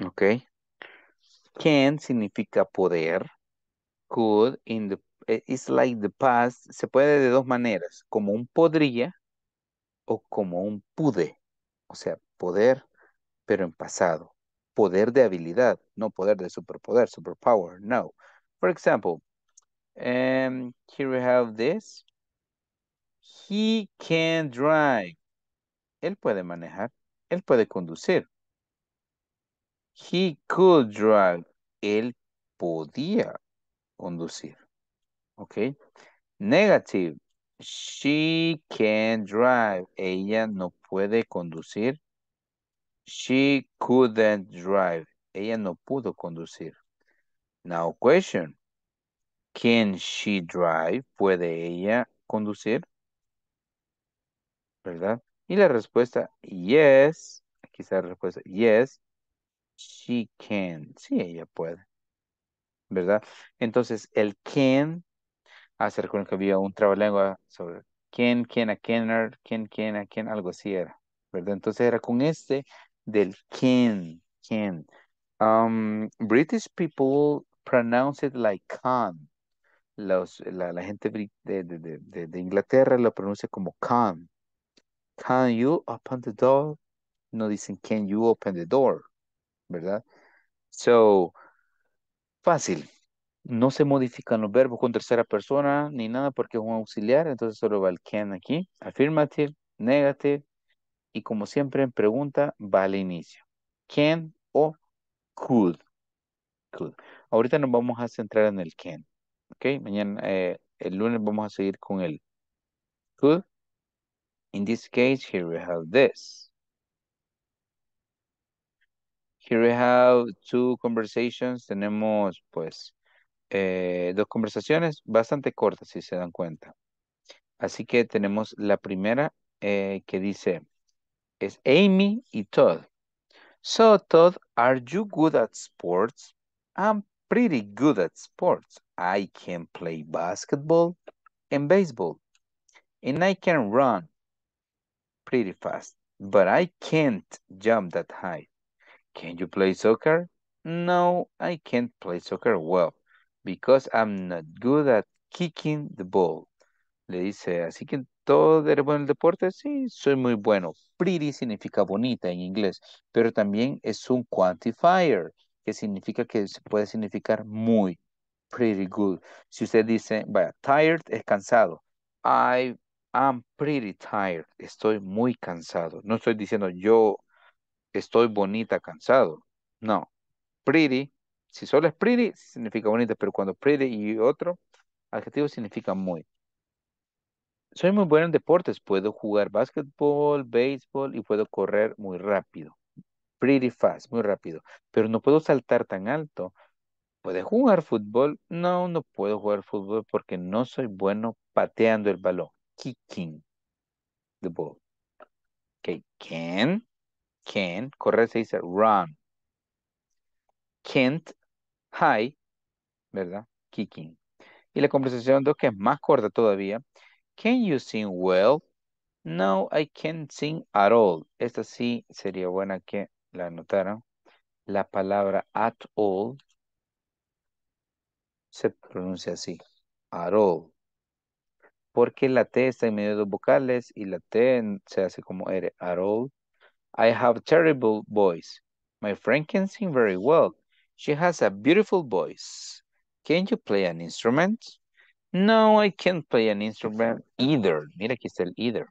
¿Ok? Can significa poder. Could in the, eh, it's like the past. Se puede de dos maneras, como un podría o como un pude. O sea, poder, pero en pasado. Poder de habilidad, no poder de superpoder, superpower, no. For example, um, here we have this. He can drive. Él puede manejar. Él puede conducir. He could drive. Él podía conducir. ¿Ok? Negative. She can drive. Ella no puede conducir. She couldn't drive. Ella no pudo conducir. Now question. Can she drive? ¿Puede ella conducir? ¿Verdad? Y la respuesta, yes. Aquí está la respuesta, yes. She can. Sí, ella puede. ¿Verdad? Entonces, el can, hace recuerdo que había un trabalengua sobre can, can, a canner, can, can, a can, algo así era. ¿Verdad? Entonces era con este del can, can. Um, British people pronounce it like can. Los, la, la gente de, de, de- de Inglaterra lo pronuncia como can. Can you open the door? No dicen can you open the door, ¿verdad? So, fácil. No se modifican los verbos con tercera persona ni nada porque es un auxiliar, entonces solo va el can aquí. Affirmative, negative y como siempre en pregunta va al inicio. Can o could. could. Ahorita nos vamos a centrar en el can. Ok, mañana, eh, el lunes vamos a seguir con el could. In this case, here we have this. Here we have two conversations. Tenemos pues eh, dos conversaciones bastante cortas, si se dan cuenta. Así que tenemos la primera eh, que dice, es Amy y Todd. So, Todd, are you good at sports? I'm pretty good at sports. I can play basketball and baseball. And I can run pretty fast. But I can't jump that high. Can you play soccer? No, I can't play soccer well because I'm not good at kicking the ball. Le dice, así que todo eres bueno en el deporte. Sí, soy muy bueno. Pretty significa bonita en inglés, pero también es un quantifier, que significa que se puede significar muy. Pretty good. Si usted dice, vaya, tired es cansado. I am pretty tired. Estoy muy cansado. No estoy diciendo yo estoy bonita cansado. No. Pretty, si solo es pretty, significa bonita, pero cuando pretty y otro adjetivo significa muy. Soy muy bueno en deportes. Puedo jugar básquetbol, béisbol y puedo correr muy rápido. Pretty fast, muy rápido. Pero no puedo saltar tan alto. ¿Puede jugar fútbol? No, no puedo jugar fútbol porque no soy bueno pateando el balón. Kicking the ball. Ok, can, can, correr se dice run. Can't, high, ¿verdad? Kicking. Y la conversación 2 que es más corta todavía. Can you sing well? No, I can't sing at all. Esta sí sería buena que la anotaran. La palabra at all se pronuncia así. At all. Porque la T está en medio de dos vocales y la T se hace como R. At all. I have terrible voice. My friend can sing very well. She has a beautiful voice. Can you play an instrument? No, I can't play an instrument either. Mira aquí está el either.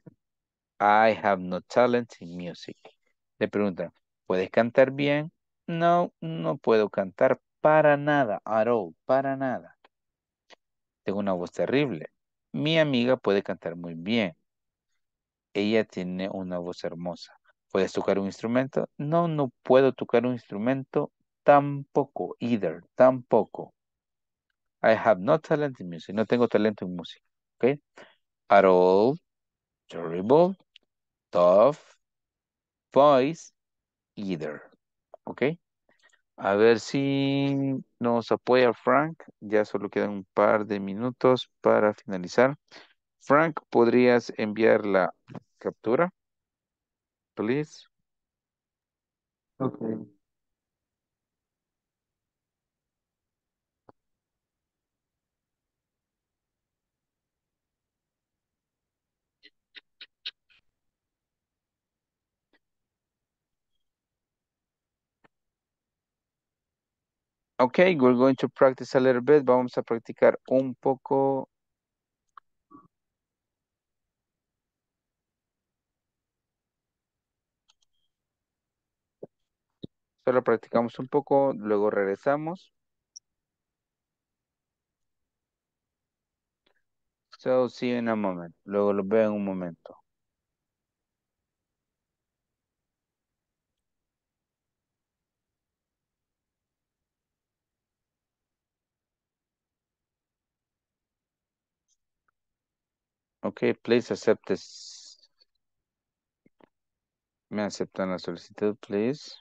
I have no talent in music. Le preguntan, ¿puedes cantar bien? No, no puedo cantar para nada, at all, para nada. Tengo una voz terrible. Mi amiga puede cantar muy bien. Ella tiene una voz hermosa. ¿Puedes tocar un instrumento? No, no puedo tocar un instrumento tampoco, either, tampoco. I have no talent in music. No tengo talento en música. ¿Ok? At all, terrible, tough, voice, either. ¿Ok? A ver si nos apoya Frank. Ya solo quedan un par de minutos para finalizar. Frank, ¿podrías enviar la captura? Please. Okay. Okay, we're going to practice a little bit. Vamos a practicar un poco. Solo practicamos un poco, luego regresamos. So, see you in a moment. Luego los veo en un momento. Okay, please accept. Me aceptan la solicitud, please.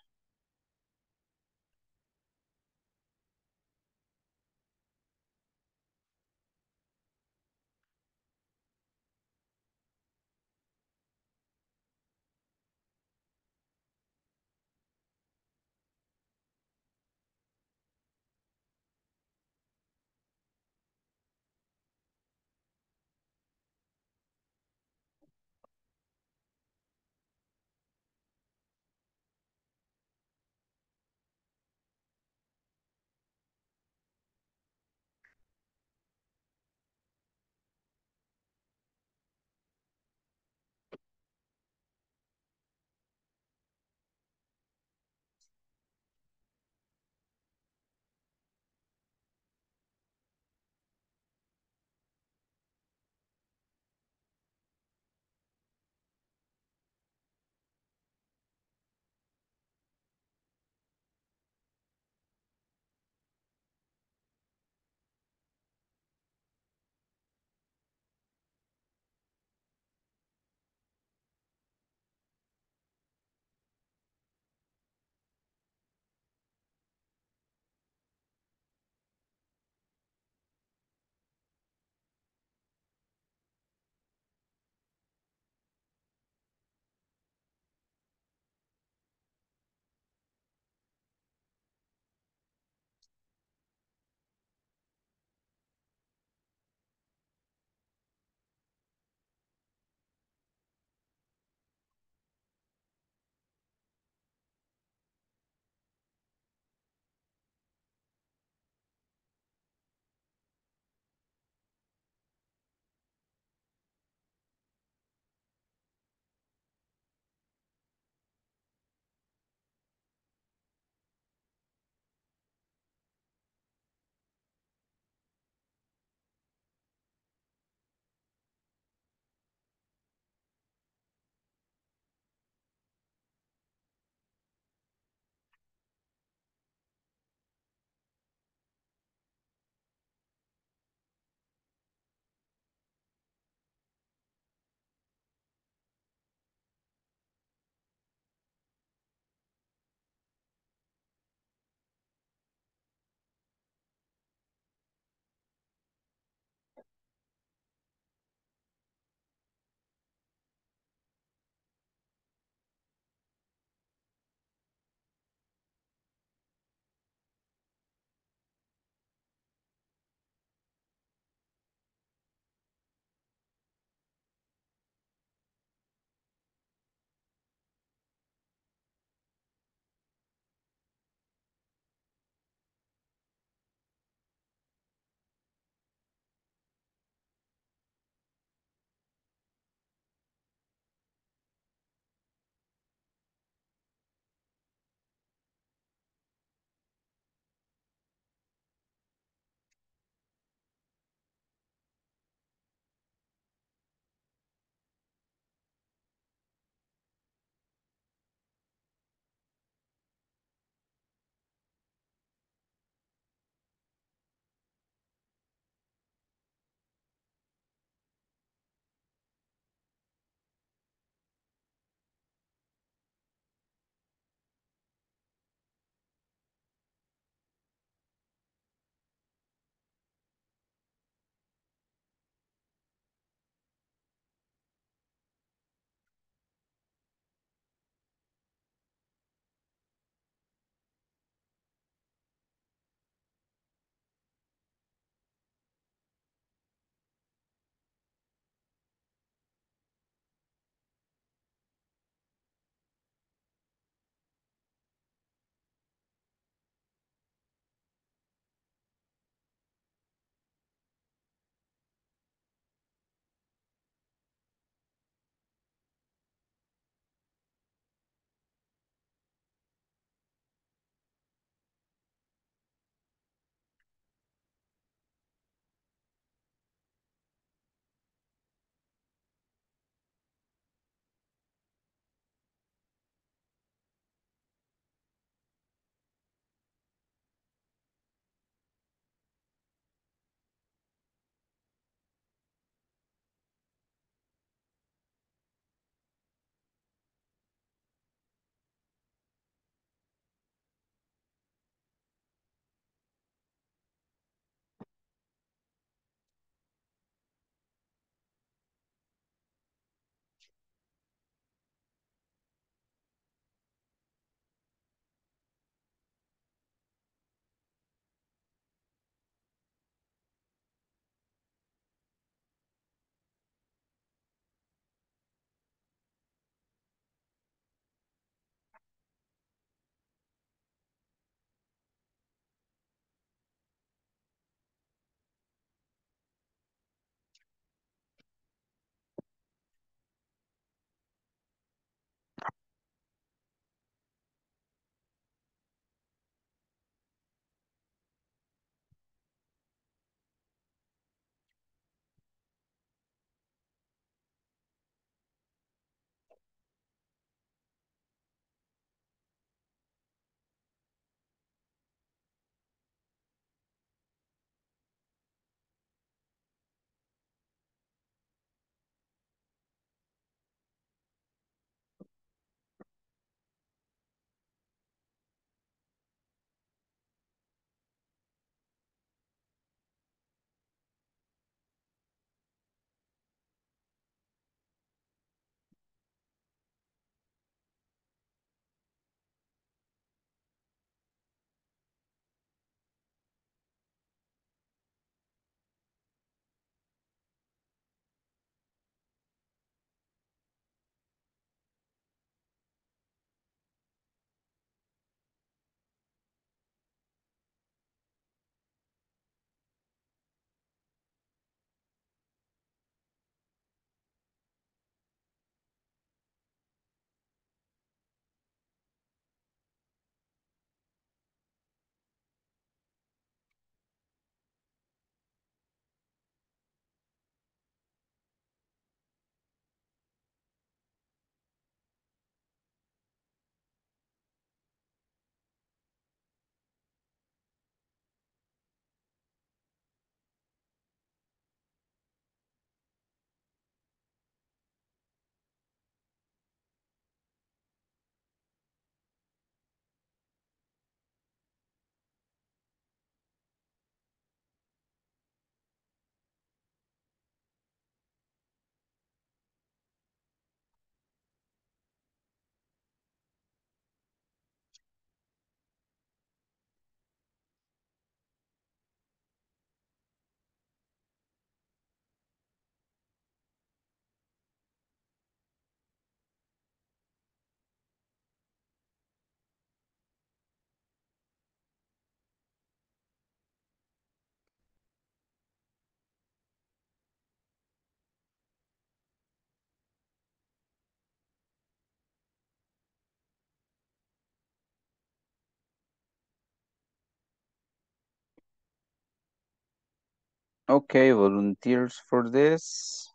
Okay, volunteers for this.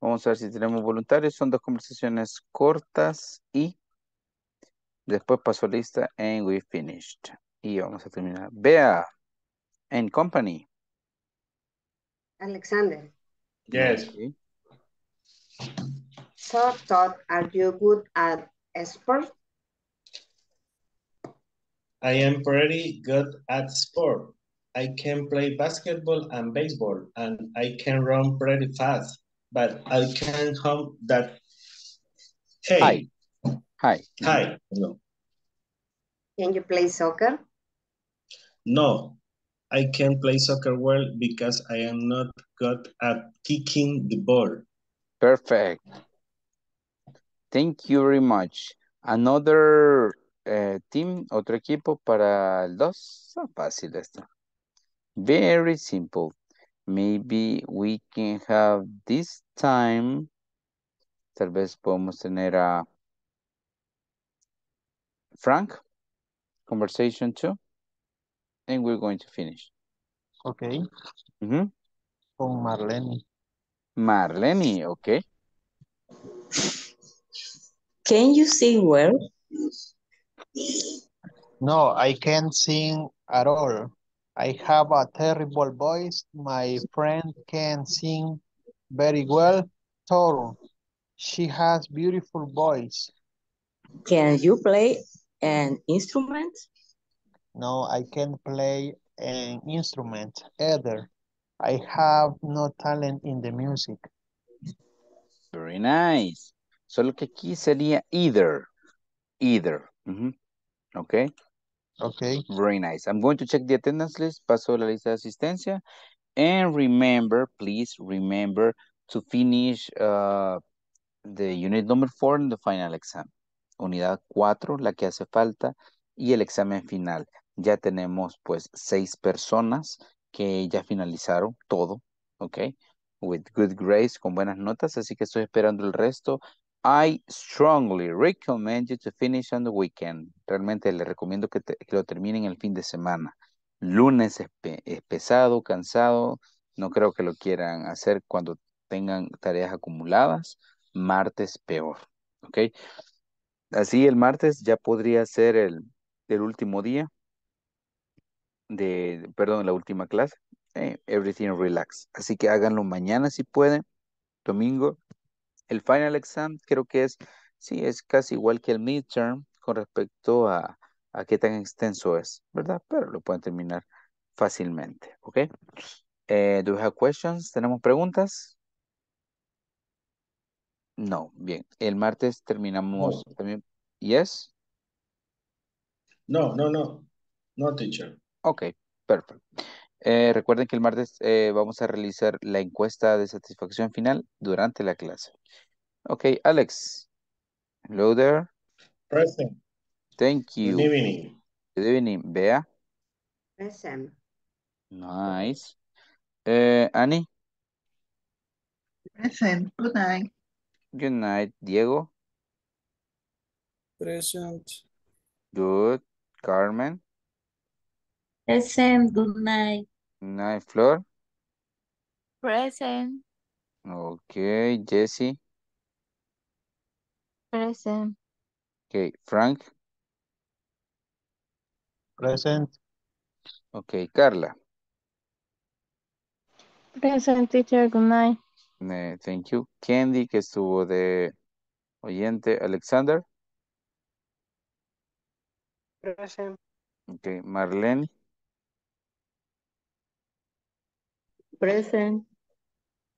Vamos a ver si tenemos voluntarios. Son dos conversaciones cortas y después paso lista and we finished. Y vamos a terminar. Bea and company. Alexander, Yes. Okay. so Todd, are you good at sport? I am pretty good at sport. I can play basketball and baseball, and I can run pretty fast, but I can't hum that. Hey, Hi. Hi. hi. No, Can you play soccer? no, I can play soccer well because I am not good at kicking the ball. Perfect. Thank you very much. Another eh, team, otro equipo para el 2. Fácil esto. Very simple. Maybe we can have this time. Tal vez podemos tener a Frank. Conversation 2. And we're going to finish. Okay. Ujú. Con Marlene. Marlene, okay. Can you sing well? No, I can't sing at all. I have a terrible voice. My friend can sing very well. Toro. She has beautiful voice. Can you play an instrument? No, I can't play an instrument either. I have no talent in the music. Very nice. Solo que aquí sería either. Either. Ujú. Okay. Okay. Very nice. I'm going to check the attendance list. Paso la lista de asistencia. And remember, please remember to finish uh, the unit number four in the final exam. Unidad 4, la que hace falta, y el examen final. Ya tenemos pues seis personas que ya finalizaron todo, ¿ok? With good grades, con buenas notas, así que estoy esperando el resto. I strongly recommend you to finish on the weekend. Realmente les recomiendo que, lo terminen el fin de semana. Lunes es pesado, cansado. No creo que lo quieran hacer cuando tengan tareas acumuladas. Martes peor. ¿Ok? Así el martes ya podría ser el, el último día de, perdón, la última clase. eh, everything relax. Así que háganlo mañana si pueden. Domingo. El final exam creo que es, sí, es casi igual que el midterm con respecto a, a qué tan extenso es, ¿verdad? Pero lo pueden terminar fácilmente, ¿ok? Eh, do we have questions? ¿Tenemos preguntas? No, bien. El martes terminamos No. también. Yes? No, no, no. No, teacher. Ok, perfecto. Eh, recuerden que el martes eh, vamos a realizar la encuesta de satisfacción final durante la clase. Ok, Alex. Hello there. Present. Thank Good you. evening. Good evening. Bea. Present. Nice. Eh, Annie. Present. Good night. Good night. Diego. Present. Good. Carmen. Present, good night. Night. Flor. Present. Ok. Jesse. Present. Ok. Frank. Present. Ok. Carla. Present teacher, good night. Eh, thank you. Candy, que estuvo de oyente. Alexander. Present. Ok. Marlene. Present.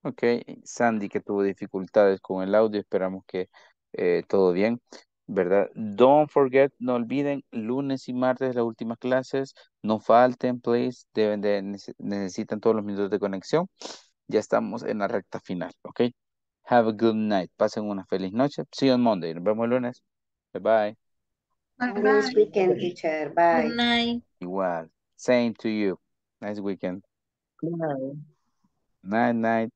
Ok. Sandy, que tuvo dificultades con el audio. Esperamos que eh, todo bien. ¿Verdad? Don't forget, no olviden, lunes y martes las últimas clases. No falten, please. Deben de, nece- necesitan todos los minutos de conexión. Ya estamos en la recta final, ¿ok? Have a good night. Pasen una feliz noche. See you on Monday. Nos vemos el lunes. Bye bye. Bye Nice bye. weekend, teacher. Bye. Good night. Igual. Same to you. Nice weekend. Bye. Night, night.